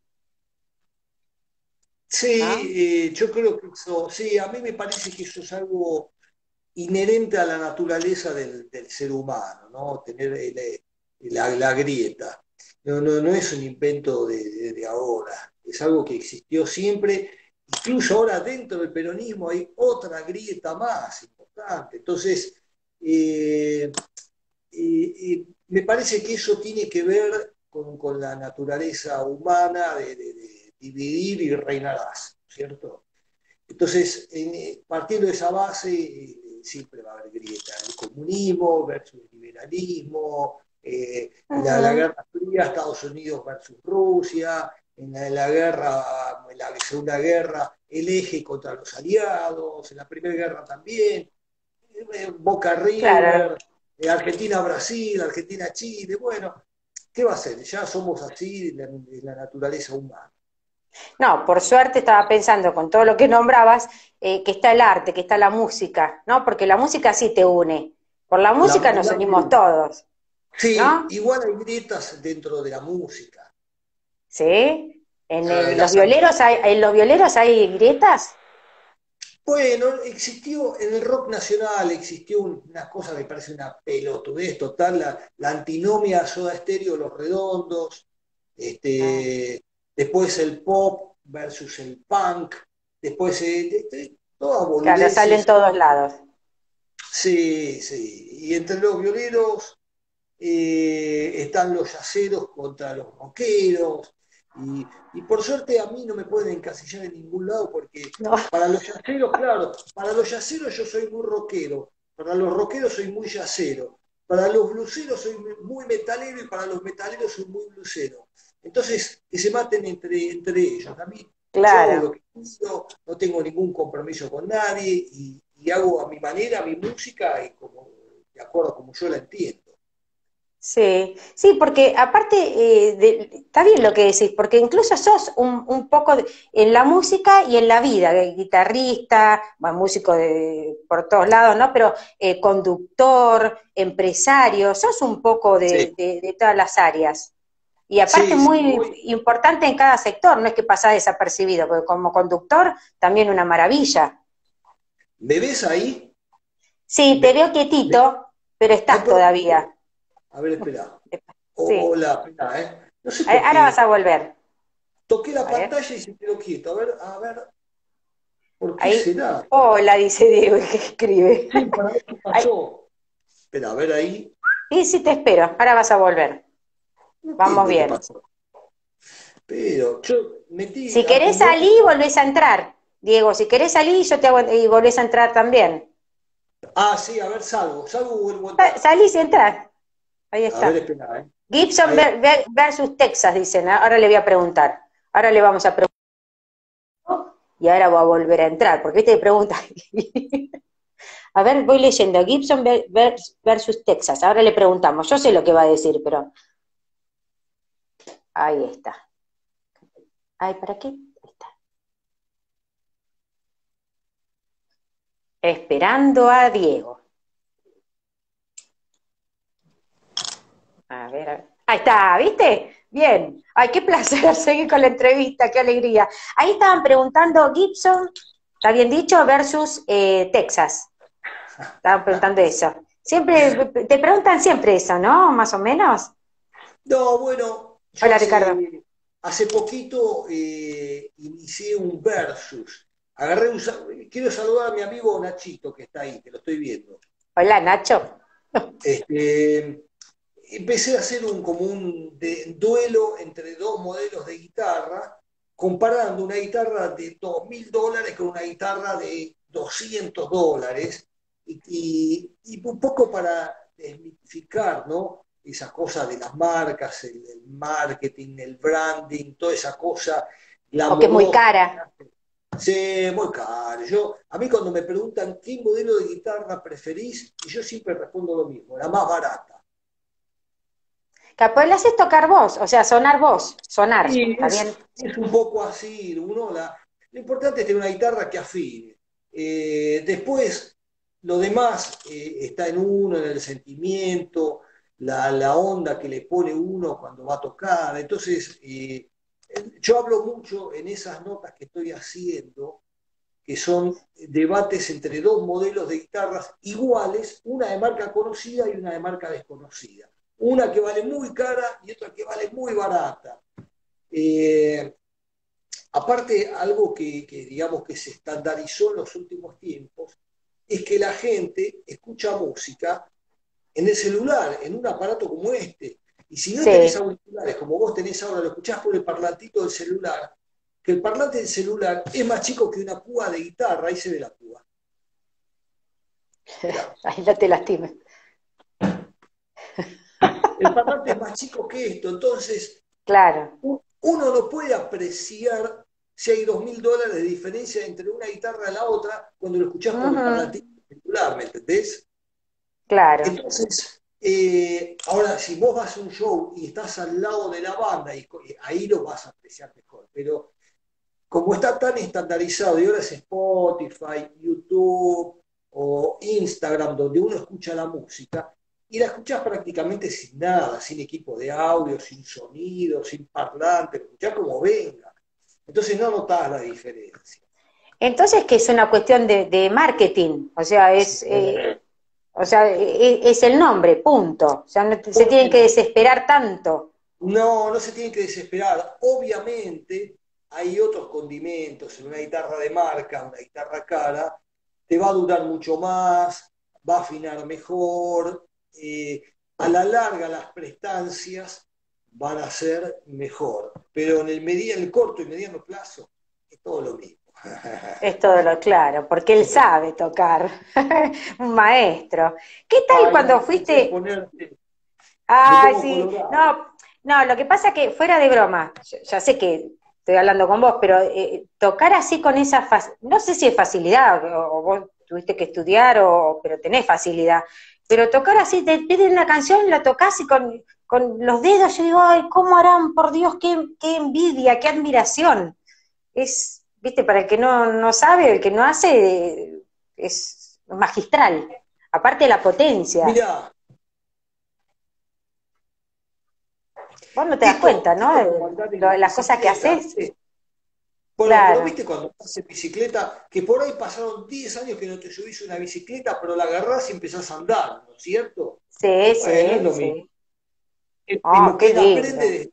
Sí, eh, yo creo que eso, sí, a mí me parece que eso es algo inherente a la naturaleza del, ser humano, ¿no? Tener la, grieta. No, no, no, es un invento de, ahora, es algo que existió siempre. Incluso ahora dentro del peronismo hay otra grieta más importante. Entonces, eh, me parece que eso tiene que ver con, la naturaleza humana de, dividir y reinarás, ¿cierto? Entonces, eh, partiendo de esa base, eh, siempre va a haber grieta. El comunismo versus el liberalismo, eh, la, Guerra Fría, Estados Unidos versus Rusia, en la, guerra, en la Segunda Guerra, el eje contra los aliados, en la Primera Guerra también, Boca River, Argentina-Brasil, Argentina-Chile, bueno, ¿qué va a ser? Ya somos así en la, naturaleza humana. No, por suerte estaba pensando con todo lo que nombrabas, eh, que está el arte, que está la música, ¿no? Porque la música sí te une. Por la música nos unimos todos. Sí, igual hay grietas dentro de la música. ¿Sí? ¿En, los violeros hay, ¿En los violeros hay grietas? Bueno, existió, en el rock nacional existió una cosa que me parece una pelotudez total, la, antinomia Soda Estéreo, Los Redondos, este, ah. después el pop versus el punk, después eh, toda Claro, sale en todos lados. Sí, sí, y entre los violeros eh, están los yaceros contra los rockeros, y, por suerte a mí no me pueden encasillar en ningún lado porque para los yaceros, claro, para los yaceros yo soy muy rockero, para los rockeros soy muy yacero, para los bluseros soy muy metalero y para los metaleros soy muy blusero. Entonces, que se maten entre, entre ellos. A mí, claro. yo no tengo ningún compromiso con nadie y, y, hago a mi manera mi música y como, de acuerdo a como yo la entiendo. Sí, sí, porque aparte, eh, está bien lo que decís, porque incluso sos un, poco en la música y en la vida, guitarrista, bueno, músico de, por todos lados, ¿no? Pero eh, conductor, empresario, sos un poco de, todas las áreas. Y aparte muy, importante en cada sector, no es que pasa desapercibido, porque como conductor también una maravilla. ¿Me ves ahí? Sí, te veo quietito, pero estás todavía. A ver, espera. Hola, espera, ¿eh? No sé Ahora vas a volver. Toqué la pantalla y se quedó quieto. A ver, a ver. ¿Por qué será? Hola, dice Diego, que escribe. Sí, para ver qué (laughs) pasó. Espera, a ver ahí. Sí, sí, te espero. Ahora vas a volver. Vamos bien. Pero yo metí. Si querés salir, volvés a entrar. Diego, si querés salir, yo te hago, y volvés a entrar también. Ah, sí, a ver, salgo. Salgo vuelvo a Salís y entras. Ahí está. ¿eh? Gibson versus Texas, dicen. Ahora le voy a preguntar. Ahora le vamos a preguntar. Y ahora voy a volver a entrar, porque te pregunta. (laughs) a ver, voy leyendo. Gibson versus Texas. Ahora le preguntamos. Yo sé lo que va a decir, pero. Ahí está. Ay, ¿para qué? Ahí está. Esperando a Diego. A ver, a ver. Ahí está, ¿viste? Bien. Ay, qué placer (laughs) seguir con la entrevista, qué alegría. Ahí estaban preguntando Gibson, ¿está bien dicho? Versus eh, Texas. Estaban preguntando eso. Siempre, te preguntan siempre eso, ¿no? Más o menos. No, bueno. Hola, Ricardo. Hace poquito eh, inicié un versus. Agarré un, quiero saludar a mi amigo Nachito, que está ahí, que lo estoy viendo. Hola, Nacho. Este, empecé a hacer un, como un duelo entre dos modelos de guitarra, comparando una guitarra de 2.000 dólares con una guitarra de 200 dólares, y, un poco para desmitificar, ¿no? Esa cosa de las marcas, el, marketing, el branding, toda esa cosa. La que es muy cara. Sí, muy cara. Yo, a mí cuando me preguntan qué modelo de guitarra preferís, yo siempre respondo lo mismo, la más barata Capaz le haces tocar vos, o sea, sonar vos, sonar. es, un poco así, uno lo importante es tener una guitarra que afine. Eh, después, lo demás eh, está en uno, en el sentimiento, la, onda que le pone uno cuando va a tocar. Entonces, eh, yo hablo mucho en esas notas que estoy haciendo que son debates entre dos modelos de guitarras iguales, una de marca conocida y una de marca desconocida. Una que vale muy cara y otra que vale muy barata. Eh, aparte, algo que, que, digamos que se estandarizó en los últimos tiempos es que la gente escucha música en el celular, en un aparato como este. Y si no tenés auriculares, como vos tenés ahora, lo escuchás por el parlantito del celular, que el parlante del celular es más chico que una púa de guitarra, ahí se ve la púa. (laughs) Ahí ya te lastimes. El parlante es más chico que esto, entonces claro. uno no puede apreciar si hay dos mil dólares de diferencia entre una guitarra y la otra cuando lo escuchás por el parlantito celular, ¿me entendés? Claro. Entonces, eh, ahora, si vos vas a un show y estás al lado de la banda, y, ahí lo vas a apreciar mejor. Pero como está tan estandarizado, y ahora es Spotify, YouTube o Instagram, donde uno escucha la música, y la escuchás prácticamente sin nada, sin equipo de audio, sin sonido, sin parlante, lo escuchás como venga. Entonces no notás la diferencia. Entonces, que es una cuestión de, marketing, o sea, es, eh, o sea, e, es, el nombre, punto. O sea, no se tienen que desesperar tanto. No, no se tienen que desesperar. Obviamente hay otros condimentos en una guitarra de marca, una guitarra cara, te va a durar mucho más, va a afinar mejor, eh, a la larga las prestancias van a ser mejor, pero en el, en el corto y mediano plazo es todo lo mismo. (laughs) Es todo lo claro, porque él sabe tocar, (laughs) un maestro. ¿Qué tal cuando fuiste? Ah, sí, no, no, lo que pasa es que fuera de broma, ya sé que estoy hablando con vos, pero eh, tocar así con esa, no sé si es facilidad, o, vos tuviste que estudiar, o, pero tenés facilidad, pero tocar así, te piden una canción, la tocas y con, con los dedos, yo digo, ay, ¿cómo harán? Por Dios, qué, qué envidia, qué admiración. Es, viste, para el que no, sabe, el que no hace, es magistral. Aparte de la potencia. Mira. Vos no te das cuenta, ¿no? De, las cosas que haces. Bueno, claro. viste cuando haces bicicleta, que por ahí pasaron 10 años que no te subís una bicicleta, pero la agarrás y empezás a andar, ¿no es cierto? Sí, sí, es lo mismo. Oh, que aprende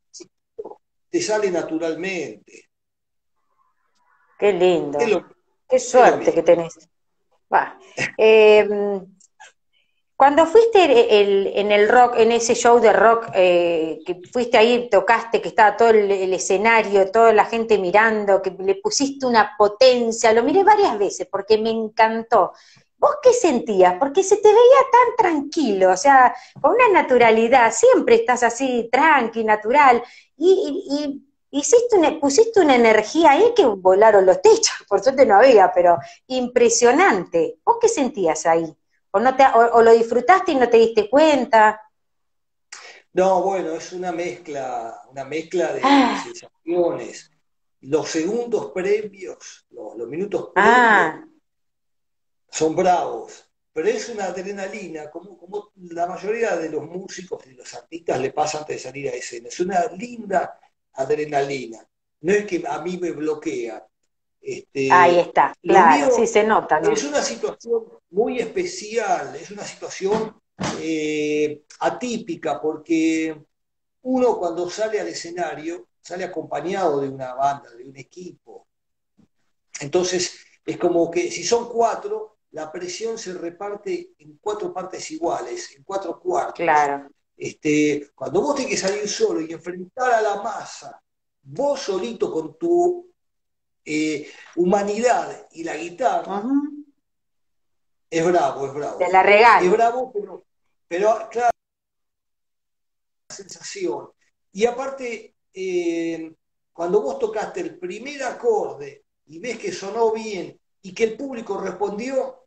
te sale naturalmente. Qué lindo. Qué, suerte que tenés. Em, cuando fuiste en el rock, en ese show de rock, eh, que fuiste ahí, tocaste, que estaba todo el, escenario, toda la gente mirando, que le pusiste una potencia, lo miré varias veces porque me encantó. ¿Vos qué sentías? Porque se te veía tan tranquilo, o sea, con una naturalidad, siempre estás así, tranqui, natural, y hiciste una, pusiste una energía ahí que volaron los techos, (laughs) por suerte no había, pero impresionante. ¿Vos qué sentías ahí? ¿O, no te, o, lo disfrutaste y no te diste cuenta? No, bueno, es una mezcla, una mezcla de, ah. sensaciones. Los segundos previos, los, minutos ah. previos, son bravos, pero es una adrenalina, como, como la mayoría de los músicos y los artistas le pasa antes de salir a escena. Es una linda adrenalina. No es que a mí me bloquea. Este, Ahí está, claro, sí se nota. Es una situación muy especial, es una situación eh, atípica, porque uno cuando sale al escenario sale acompañado de una banda, de un equipo. Entonces, es como que si son cuatro, la presión se reparte en cuatro partes iguales, en cuatro cuartos. Claro. Este, cuando vos tenés que salir solo y enfrentar a la masa, vos solito con tu eh, humanidad y la guitarra, es bravo, es bravo. De la regalo. Es bravo, pero, pero claro, sensación. Y aparte, eh, cuando vos tocaste el primer acorde y ves que sonó bien y que el público respondió,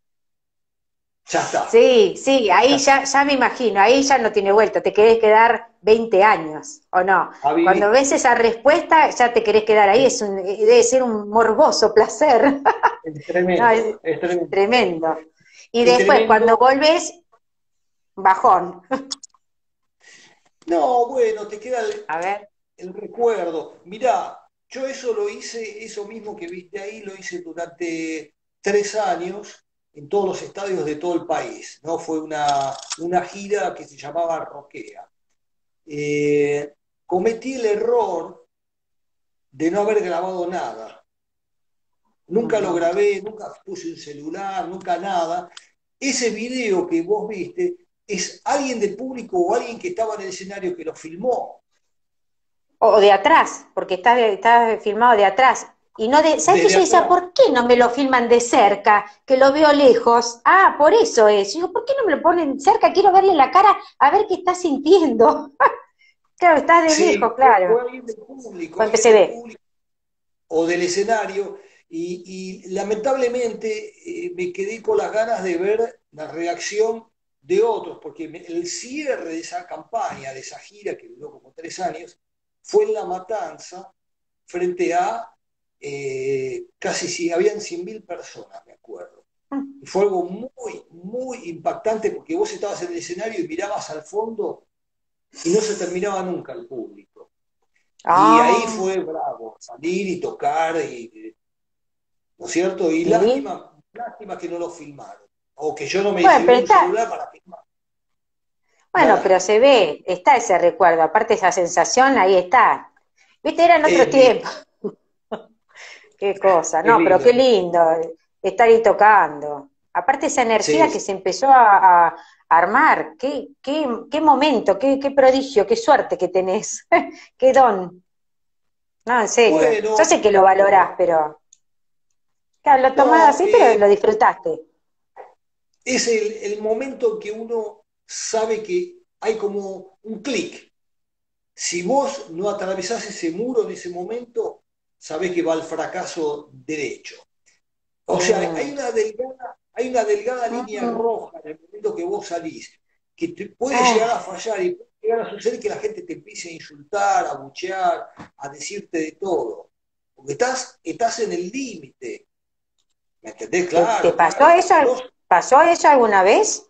ya está. Sí, sí, ahí ya, ya, me imagino, ahí ya no tiene vuelta, te querés quedar 20 años, ¿o no? Cuando ves esa respuesta, ya te querés quedar ahí, es un, debe ser un morboso placer. Es tremendo, es, tremendo. Y después, cuando volves, bajón. No, bueno, te queda el, A ver. el recuerdo. Mirá, yo eso lo hice, eso mismo que viste ahí, lo hice durante tres años en todos los estadios de todo el país. ¿no? Fue una, una gira que se llamaba Roquea. Eh, cometí el error de no haber grabado nada. Nunca lo grabé, nunca puse un celular, nunca nada. Ese video que vos viste es alguien del público o alguien que estaba en el escenario que lo filmó. O de atrás, porque está, está filmado de atrás. Y no de. ¿Sabes qué yo decía? ¿Por qué no me lo filman de cerca? Que lo veo lejos. Ah, por eso es. Yo, ¿por qué no me lo ponen cerca? Quiero verle la cara a ver qué está sintiendo. (laughs) claro, está de lejos, claro. Del público, se ve. o del escenario. Y, lamentablemente eh, me quedé con las ganas de ver la reacción de otros, porque el cierre de esa campaña, de esa gira que duró como tres años, fue en La Matanza, frente a eh, casi si habían 100.000 personas, me acuerdo. Ah. Y fue algo muy, muy impactante porque vos estabas en el escenario y mirabas al fondo y no se terminaba nunca el público. Y ah. ahí fue bravo, salir y tocar, y, ¿no es cierto? Y lástima, lástima que no lo filmaron. O que yo no me bueno, un celular para filmar. Bueno, pero se ve, está ese recuerdo, aparte esa sensación, ahí está. Viste, era en otro tiempo. Qué cosa, no, pero qué lindo estar ahí tocando. Aparte esa energía que se empezó a, armar, qué, qué, qué momento, qué, qué, prodigio, qué suerte que tenés, (laughs) qué don. No, en serio, yo sé que lo valorás, pero... Claro, lo tomás así, pero eh, lo disfrutaste es el, momento en que uno sabe que hay como un clic. Si vos no atravesás ese muro en ese momento, sabés que va al fracaso derecho. O sea, hay una delgada, hay una delgada línea roja en el momento que vos salís, que te puede ah. llegar a fallar y puede llegar a suceder que la gente te empiece a insultar, a buchear, a decirte de todo. Porque estás, estás en el límite. ¿Me entendés? Claro. ¿Te pasó eso? ¿Pasó eso alguna vez?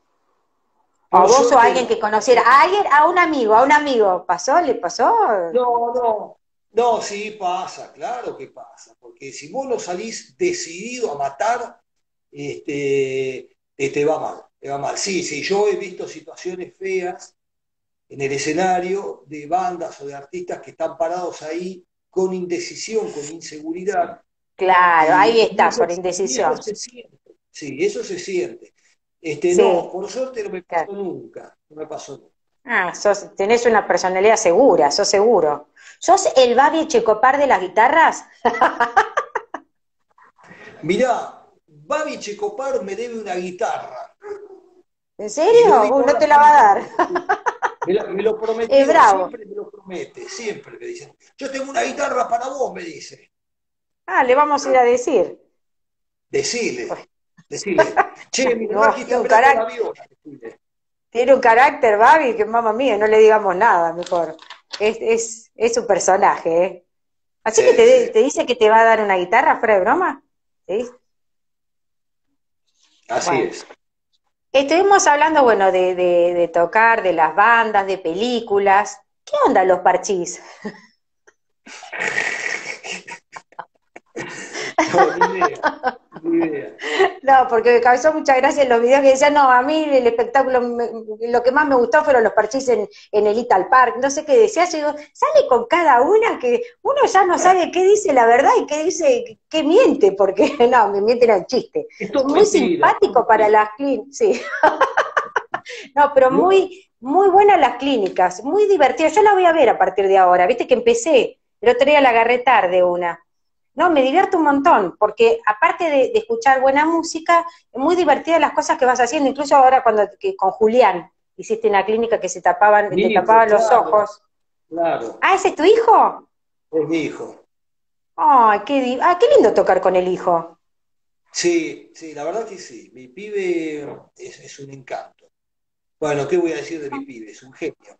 ¿O vos o alguien que conociera? ¿A alguien? ¿A un amigo? ¿A un amigo? ¿Pasó? ¿Le pasó? No, no. No, sí pasa, claro que pasa. Porque si vos no salís decidido a matar, este, te va mal. Te va mal. Sí, sí, yo he visto situaciones feas en el escenario de bandas o de artistas que están parados ahí con indecisión, con inseguridad. Claro, ahí está, por indecisión. Sí, eso se siente. Este, No, por suerte no me pasó nunca. No me pasó nunca. Ah, tenés una personalidad segura, sos seguro. ¿Sos el Babi Checopar de las guitarras? (laughs) Mirá, Babi Checopar me debe una guitarra. ¿En serio? no te la va a dar. Me, lo prometió, es bravo. siempre me lo promete, siempre me dice. Yo tengo una guitarra para vos, me dice. Ah, le vamos a ir a decir. Decirle. Decirle, (laughs) che, mi no, tiene un carácter, Tiene un carácter, Babi, que mamá mía, no le digamos nada, mejor. Es, es, es un personaje, ¿eh? Así que te, te, dice que te va a dar una guitarra fuera de broma. ¿Sí? Así es. Estuvimos hablando, bueno, de, de, de, tocar, de las bandas, de películas. ¿Qué onda los parchís? (laughs) no, ni idea. (laughs) No, porque me causó mucha gracia en los videos que decían, no, a mí el espectáculo, lo que más me gustó fueron los parchís en, el Ital Park, no sé qué decía, yo digo, sale con cada una que uno ya no sabe qué dice la verdad y qué dice, qué miente, porque (laughs) no, me mienten al chiste. muy simpático para las clínicas, sí. (laughs) no, pero muy, muy buenas las clínicas, muy divertidas. Yo la voy a ver a partir de ahora, viste que empecé, el otro día la agarré tarde una. No, me divierto un montón, porque aparte de, escuchar buena música, es muy divertida las cosas que vas haciendo, incluso ahora cuando con Julián hiciste una clínica que se tapaban, te tapaban los ojos. Claro. Ah, ¿ese es tu hijo? Es mi hijo. Ay, qué, ah, qué lindo tocar con el hijo. Sí, sí, la verdad que sí. Mi pibe es, un encanto. Bueno, ¿qué voy a decir de mi pibe? Es un genio.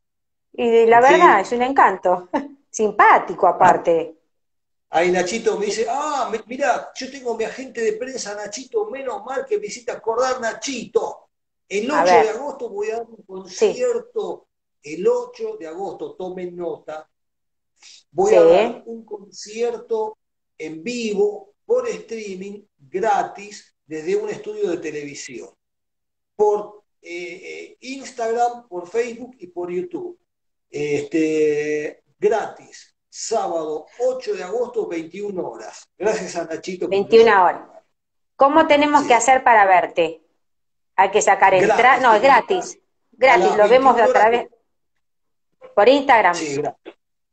Y la verdad, es un encanto. (laughs) Simpático aparte. Ahí Nachito me dice, ah, mira, yo tengo mi agente de prensa, Nachito, menos mal que me hiciste acordar, Nachito. El 8 de agosto voy a dar un concierto, el 8 de agosto, tomen nota, voy a dar un concierto en vivo por streaming gratis desde un estudio de televisión, por eh, eh, Instagram, por Facebook y por YouTube. Este, gratis, sábado 8 de agosto, 21 horas. Gracias a Nachito. 21 horas. ¿Cómo tenemos que hacer para verte? Hay que sacar entrada. No, es gratis. Gratis, lo vemos otra vez. Por Instagram. Sí,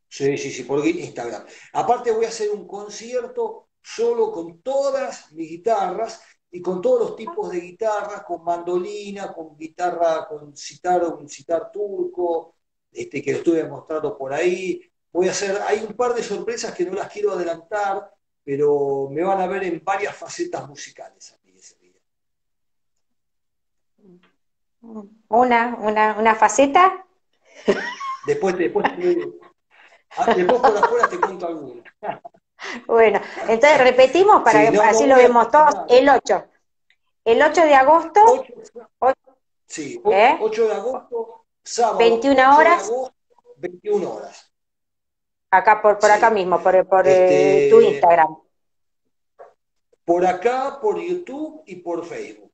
Sí, sí, sí, por Instagram. Aparte voy a hacer un concierto solo con todas mis guitarras y con todos los tipos de guitarras, con mandolina, con guitarra, con citar, un citar turco, este, que lo estuve mostrando por ahí. Voy a hacer, hay un par de sorpresas que no las quiero adelantar, pero me van a ver en varias facetas musicales ese día. Una, una, una faceta. (laughs) Después, después, ah, después por afuera te cuento alguna. Bueno, entonces repetimos para que así lo vemos todos. El 8. El 8 de agosto. 8, sí, 8 ¿eh? de agosto, sábado. 21 horas. 21 horas. Acá, por, por acá mismo, por, por eh, este, tu Instagram. Por acá, por YouTube y por Facebook.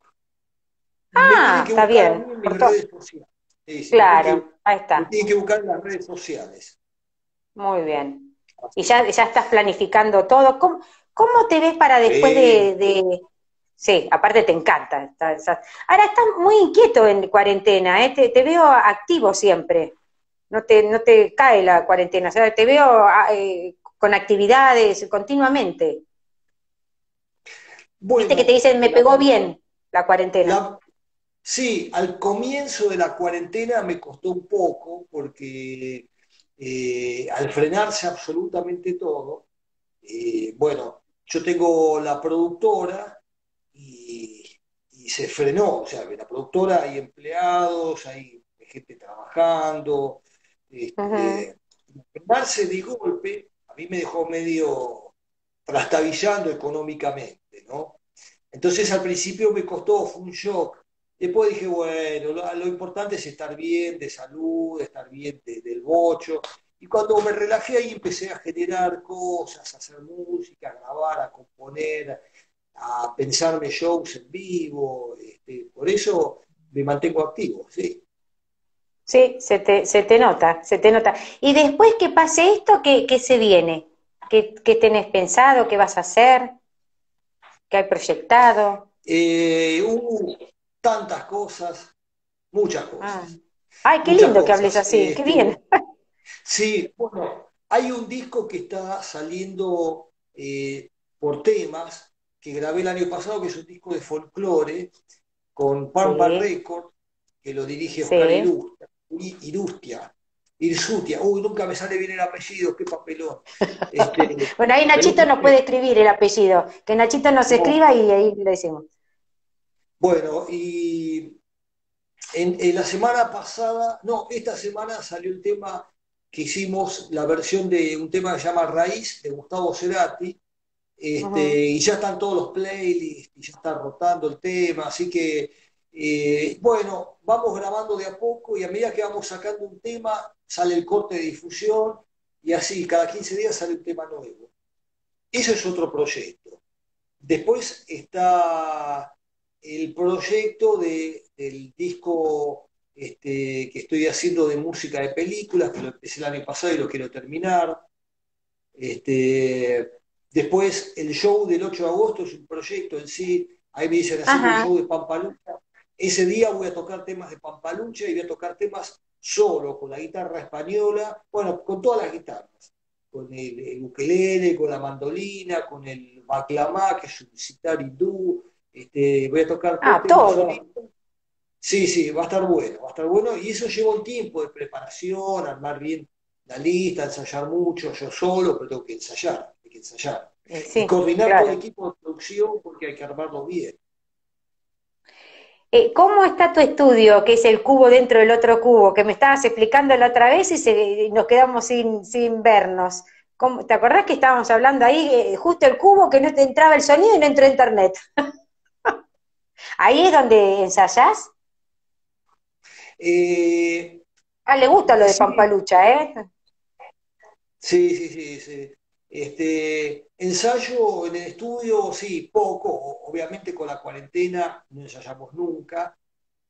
Ah, está bien. Por redes sociales. claro, ahí está. Tiene que buscar en las redes sociales. Muy bien y ya, ya estás planificando todo. ¿Cómo, cómo te ves para después de, Sí, aparte te encanta. Ahora estás muy inquieto en cuarentena, ¿eh? te, veo activo siempre. No te, no te cae la cuarentena, o sea, te veo ah, eh, con actividades continuamente. Viste que te dicen, me pegó bien la cuarentena. sí, al comienzo de la cuarentena me costó un poco porque eh, al frenarse absolutamente todo, eh, bueno, yo tengo la productora y, se frenó, o sea, la productora hay empleados, hay gente trabajando, este, de golpe a mí me dejó medio trastabillando económicamente, ¿no? Entonces al principio me costó, fue un shock, Después dije, bueno, lo, importante es estar bien de salud, estar bien del bocho. Y cuando me relajé ahí empecé a generar cosas, a hacer música, a grabar, a componer, a pensarme shows en vivo. Este, por eso me mantengo activo, sí. Sí, se te, se te nota, se te nota. Y después que pase esto, ¿qué, qué se viene? ¿Qué, ¿Qué, tenés pensado? ¿Qué vas a hacer? ¿Qué hay proyectado? Eh, uh, tantas cosas, muchas cosas. Ah. Ay, qué lindo que hables así, qué este, bien. (laughs) Sí, bueno, hay un disco que está saliendo eh, por temas que grabé el año pasado, que es un disco de folclore con Pampa Record, que lo dirige Oscar Irustia. Irsutia, uy, nunca me sale bien el apellido, qué papelón. Este, (laughs) bueno, ahí Nachito nos puede escribir el apellido, que Nachito nos escriba y ahí le decimos. Bueno, y en, la semana pasada, no, esta semana salió el tema que hicimos, la versión de un tema que se llama Raíz, de Gustavo Cerati, este, y ya están todos los playlists, y ya está rotando el tema, así que, eh, bueno, vamos grabando de a poco y a medida que vamos sacando un tema, sale el corte de difusión, y así, cada 15 días sale un tema nuevo. Eso es otro proyecto. Después está el proyecto de, del disco este, que estoy haciendo de música de películas, que lo empecé el año pasado y lo quiero terminar. Este, después, el show del 8 de agosto es un proyecto en sí. Ahí me dicen hacer un show de Pampalucha. Ese día voy a tocar temas de Pampalucha y voy a tocar temas solo, con la guitarra española, bueno, con todas las guitarras, con el, ukelele, con la mandolina, con el baclamá, que es un citar hindú, este, voy a tocar ah, todo. Sí, sí, va a estar bueno, va a estar bueno. Y eso lleva un tiempo de preparación, armar bien la lista, ensayar mucho, yo solo, pero tengo que ensayar, hay que ensayar. Eh, coordinar con el equipo de producción porque hay que armarlo bien. Eh, ¿Cómo está tu estudio, que es el cubo dentro del otro cubo, que me estabas explicando la otra vez y, nos quedamos sin, sin vernos? ¿Te acordás que estábamos hablando ahí, eh, justo el cubo, que no te entraba el sonido y no entró internet? (laughs) ¿Ahí es donde ensayás? Eh, ah, le gusta lo de Pampalucha, ¿eh? Sí, sí, sí, sí. Este, ensayo en el estudio, sí, poco, obviamente con la cuarentena no ensayamos nunca.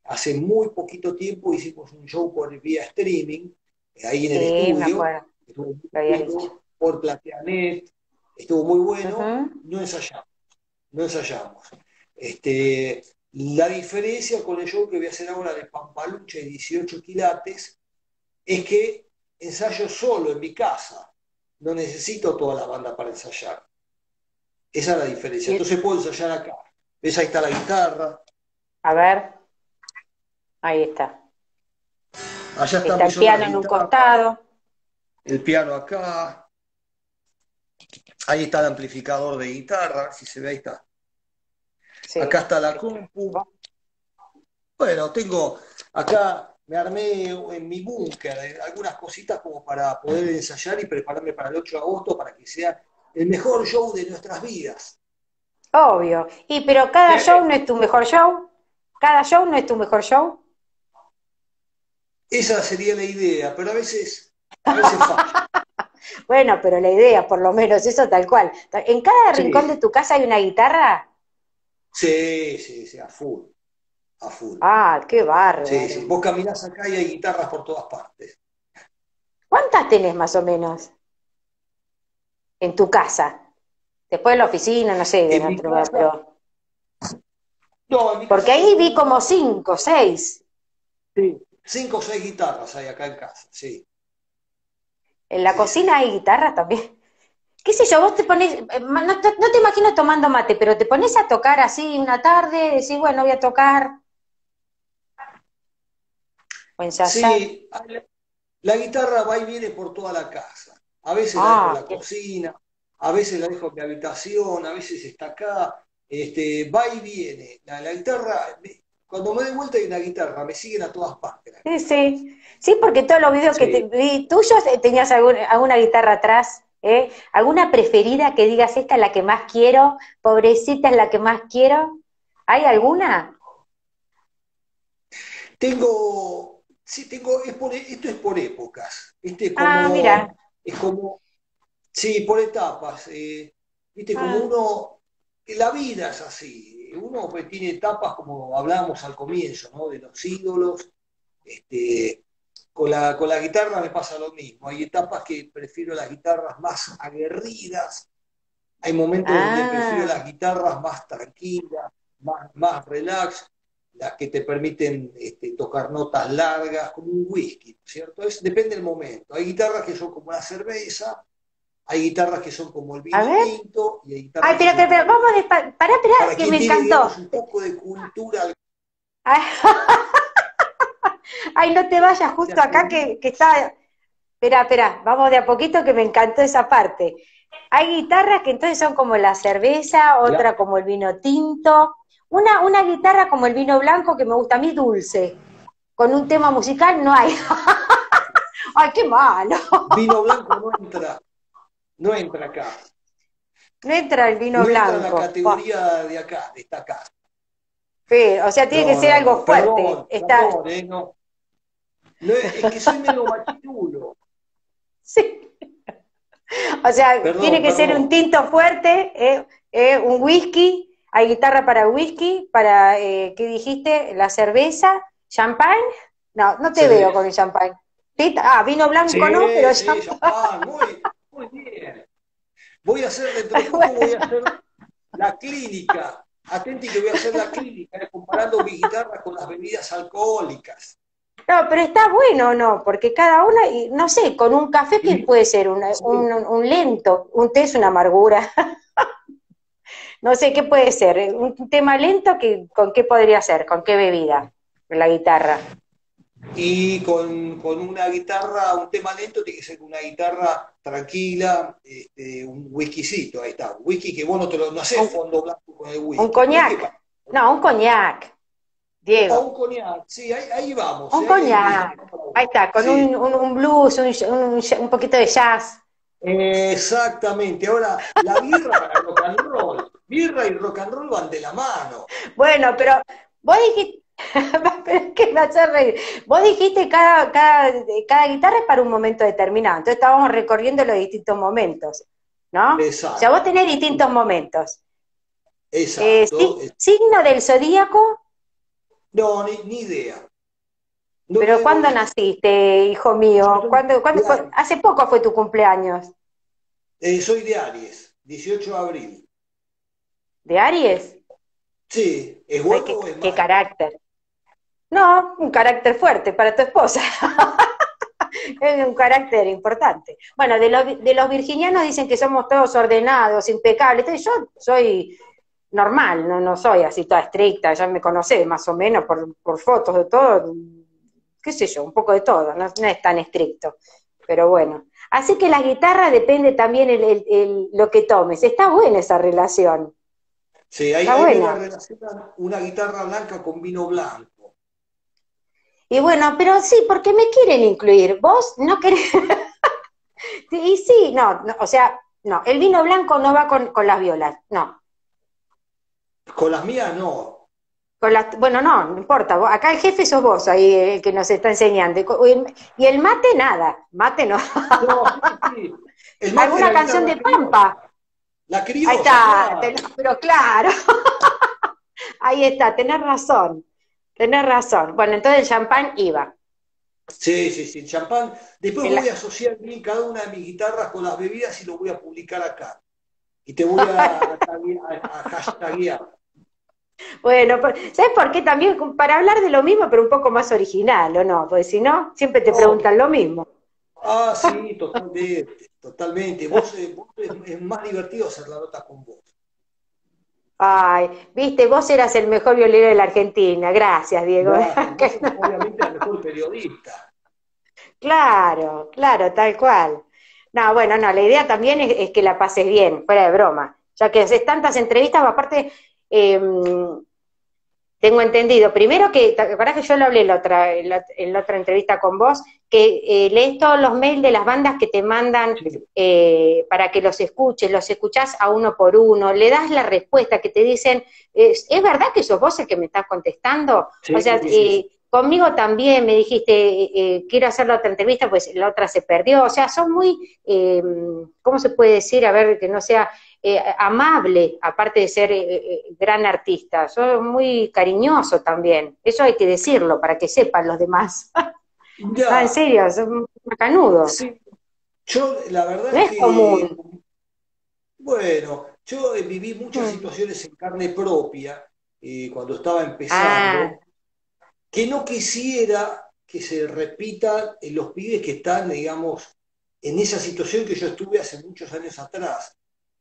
Hace muy poquito tiempo hicimos un show por vía streaming, eh, ahí en el estudio, estuvo por Plateanet, estuvo muy bueno, no ensayamos, no ensayamos. Este, la diferencia con el show que voy a hacer ahora de Pampaluche 18 quilates es que ensayo solo en mi casa, no necesito toda la banda para ensayar. Esa es la diferencia. Entonces puedo ensayar acá. ¿Ves? Ahí está la guitarra. A ver. Ahí está. Allá está, está el piano en un costado. El piano acá. Ahí está el amplificador de guitarra, si se ve, ahí está. Acá está la compu. Bueno, tengo acá, me armé en mi búnker eh, algunas cositas como para poder ensayar y prepararme para el 8 de agosto para que sea el mejor show de nuestras vidas. Obvio. Y pero cada show no es tu mejor show. Cada show no es tu mejor show. Esa sería la idea, pero a veces, a veces falla. (laughs) bueno, pero la idea, por lo menos, eso tal cual. ¿En cada rincón de tu casa hay una guitarra? Sí, sí, sí, a full. A full. Ah, qué barro. Sí, sí. Vos caminás acá y hay guitarras por todas partes. ¿Cuántas tenés más o menos? En tu casa. Después de la oficina, no sé, en pero... No, Porque ahí vi como cinco, seis. Sí, cinco o seis guitarras hay acá en casa, sí. ¿En la cocina hay guitarras también? qué sé yo, vos te pones, eh, no te, imagino tomando mate, pero te pones a tocar así una tarde, decís, bueno, voy a tocar. O ensayar. Sí, la guitarra va y viene por toda la casa. A veces la dejo en la ah, cocina, a veces la dejo en mi habitación, a veces está acá. Este, va y viene. La, guitarra, cuando me doy vuelta hay una guitarra, me siguen a todas partes. Sí, sí. Sí, porque todos los videos que te vi tuyos eh, tenías alguna guitarra atrás. ¿eh? ¿Alguna preferida que digas esta es la que más quiero? Pobrecita es la que más quiero. ¿Hay alguna? Tengo, sí, tengo, es por, esto es por épocas. Este ah, mira. Es como, sí, por etapas. Eh, Viste, como ah. uno, la vida es así. Uno pues, tiene etapas como hablábamos al comienzo, ¿no? De los ídolos. Este, con la, con la guitarra me pasa lo mismo. Hay etapas que prefiero las guitarras más aguerridas, hay momentos donde ah. prefiero las guitarras más tranquilas, más, más relax, las que te permiten este, tocar notas largas, como un whisky, ¿cierto? Es, depende del momento. Hay guitarras que son como la cerveza, hay guitarras que son como el vino tinto, y hay guitarras Ay, pero, pero, pero, vamos, de, pará, pará, que me encantó. un poco de cultura. (laughs) Ay, no te vayas justo acá que, está... Espera, espera, vamos de a poquito que me encantó esa parte. Hay guitarras que entonces son como la cerveza, otra como el vino tinto, una, una guitarra como el vino blanco que me gusta a mí dulce. Con un tema musical no hay. (laughs) Ay, qué malo. Vino blanco no entra, no entra acá. No entra el vino blanco. Entra en la categoría de acá, de esta casa. o sea, tiene que ser algo fuerte. Está... Eh, no. No, es, que soy medio machirulo. (laughs) Sí. O sea, tiene que ser un tinto fuerte, eh, eh, un whisky, hay guitarra para whisky, para, eh, ¿qué dijiste? La cerveza, champán. No, no te veo con el champán. Ah, vino blanco no, pero sí, champán. Muy, muy bien. Voy a hacer dentro de poco, voy a hacer la clínica. Atenti que voy a hacer la clínica, eh, comparando mi guitarra con las bebidas alcohólicas. No, pero está bueno, ¿no? Porque cada una, y no sé, con un café, ¿qué puede ser? un, lento, un té es una amargura. (laughs) no sé, ¿qué puede ser? Un tema lento, que, ¿con qué podría ser? ¿Con qué bebida? La guitarra. Y con, una guitarra, un tema lento, tiene que ser una guitarra tranquila, este, un whiskycito, ahí está. Whisky que vos no te lo no haces fondo blanco con el whisky. Un coñac. No, un coñac. Diego. un coñac, sí, ahí, vamos. Un ¿eh? coñac, ahí está, con un, un, blues, un, un, poquito de jazz. Exactamente, ahora la birra para el rock and roll, birra y rock and roll van de la mano. Bueno, pero vos dijiste, (laughs) pero es que me hace reír. Vos dijiste cada, cada, cada guitarra es para un momento determinado, entonces estábamos recorriendo los distintos momentos, ¿no? Exacto. O sea, vos tenés distintos momentos. Exacto. Eh, ¿Signo del zodíaco? No, ni, idea. ¿Pero cuándo naciste, hijo mío? ¿Cuándo, cuándo Hace poco fue tu cumpleaños. Eh, soy de Aries, 18 de abril. ¿De Aries? Sí, ¿es bueno qué, o es qué carácter. No, un carácter fuerte para tu esposa. (laughs) es un carácter importante. Bueno, de, de, los virginianos dicen que somos todos ordenados, impecables. Entonces yo soy normal, no, no soy así toda estricta, ya me conocés más o menos por, por fotos de todo, qué sé yo, un poco de todo, no, es tan estricto, pero bueno. Así que la guitarra depende también el, lo que tomes, está buena esa relación. Sí, hay, una relación, una guitarra blanca con vino blanco. Y bueno, pero sí, porque me quieren incluir, vos no querés... (laughs) y sí, no, o sea, no, el vino blanco no va con, con las violas, no, con las mías no. Con las, bueno, no, no importa. Acá el jefe sos vos ahí el que nos está enseñando. Y el mate, nada. Mate no. no ¿Alguna canción de Pampa? La criolla. Ahí está, pero claro. (laughs) ahí está, tenés razón. Tenés razón. Bueno, entonces el champán iba. Sí, sí, sí, el champán. Después voy a asociar bien cada una de mis guitarras con las bebidas y lo voy a publicar acá. Y te voy a, a, bueno, ¿sabes por qué también? Para hablar de lo mismo, pero un poco más original, ¿o no? Porque si no, siempre te preguntan lo mismo. Ah, sí, totalmente, totalmente. Vos, eh, es, más divertido hacer la nota con vos. Ay, viste, vos eras el mejor violero de la Argentina. Gracias, Diego. (laughs) obviamente el mejor periodista. Claro, claro, tal cual. No, bueno, no, la idea también es, es que la pases bien, fuera de broma. Ya que haces tantas entrevistas, aparte Em, tengo entendido, primero que, ¿te acuerdas que yo lo hablé en la otra, en la, otra entrevista con vos? Que eh, lees todos los mails de las bandas que te mandan eh, para que los escuches, los escuchás a uno por uno, le das la respuesta que te dicen, ¿es, verdad que sos vos el que me estás contestando? o sea, eh, conmigo también me dijiste, quiero hacer la otra entrevista, pues la otra se perdió, o sea, son muy, ¿cómo se puede decir? A ver, que no sea eh, amable, aparte de ser eh, eh, gran artista, soy muy cariñoso también. Eso hay que decirlo para que sepan los demás. (laughs) Ah, en serio, son macanudo. Sí. Yo, la verdad es, que, común. Bueno, yo viví muchas mm. situaciones en carne propia cuando estaba empezando, ah. que no quisiera que se repitan en los pibes que están, digamos, en esa situación que yo estuve hace muchos años atrás.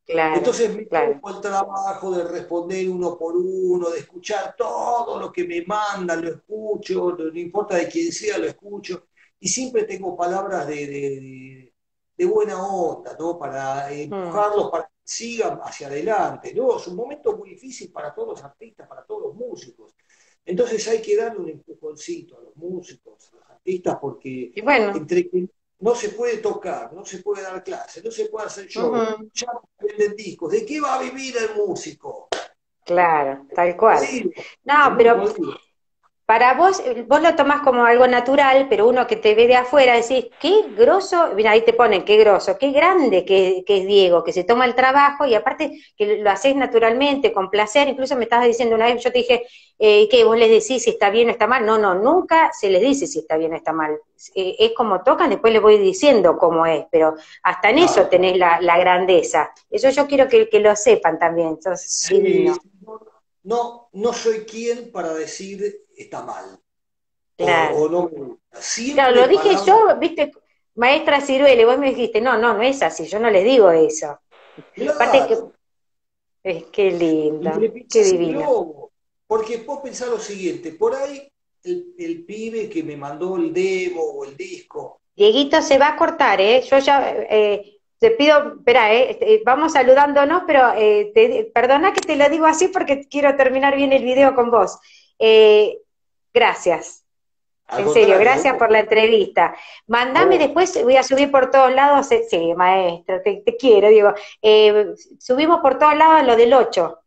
Entonces me claro. el trabajo de responder uno por uno, de escuchar todo lo que me mandan, lo escucho, no importa de quién sea, lo escucho, y siempre tengo palabras de, buena onda, ¿no? Para empujarlos, para que sigan hacia adelante, ¿no? Es un momento muy difícil para todos los artistas, para todos los músicos. Entonces hay que darle un empujoncito a los músicos, a los artistas, porque entre que no se puede tocar, no se puede dar clase, no se puede hacer show, ya venden discos. ¿De qué va a vivir el músico? Claro, tal cual. no, pero para vos, vos lo tomás como algo natural, pero uno que te ve de afuera decís, qué grosso, mira, ahí te ponen, qué grosso, qué grande que, es Diego, que se toma el trabajo y aparte que lo haces naturalmente, con placer, incluso me estabas diciendo una vez, yo te dije, eh, ¿qué? ¿Vos les decís si está bien o está mal? No, no, nunca se les dice si está bien o está mal. Eh, es como tocan, después les voy diciendo cómo es, pero hasta en eso tenés la, grandeza. Eso yo quiero que, lo sepan también. sí, no, no soy quien para decir está mal. Claro. lo dije yo, viste, maestra Ciruele, vos me dijiste, no, no, no es así, yo no les digo eso. Claro. es que linda, qué divino. Porque vos pensás lo siguiente, por ahí el, pibe que me mandó el demo o el disco. Dieguito se va a cortar, ¿eh? Yo ya eh, te pido, espera, ¿eh? Este, vamos saludándonos, pero eh, perdona que te lo digo así porque quiero terminar bien el video con vos. Eh, Gracias. en serio, gracias por la entrevista. Mandame después, voy a subir por todos lados, eh, sí, maestro, te, quiero, digo, eh, subimos por todos lados lo del 8.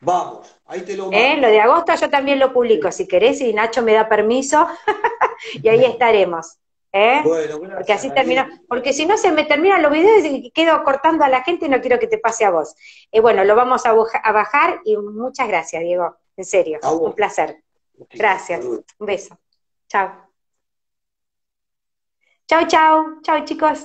Vamos, ahí te lo ¿Eh? mando. Lo de agosto yo también lo publico, si querés, y Nacho me da permiso, (laughs) y ahí estaremos. ¿eh? Bueno, gracias. Porque así María. termina, porque si no se me terminan los videos y quedo cortando a la gente y no quiero que te pase a vos. Eh, bueno, lo vamos a, a bajar y muchas gracias, Diego, en serio, un placer. Gracias, Saludos. un beso. Chao. Chao, chao, chao chicos.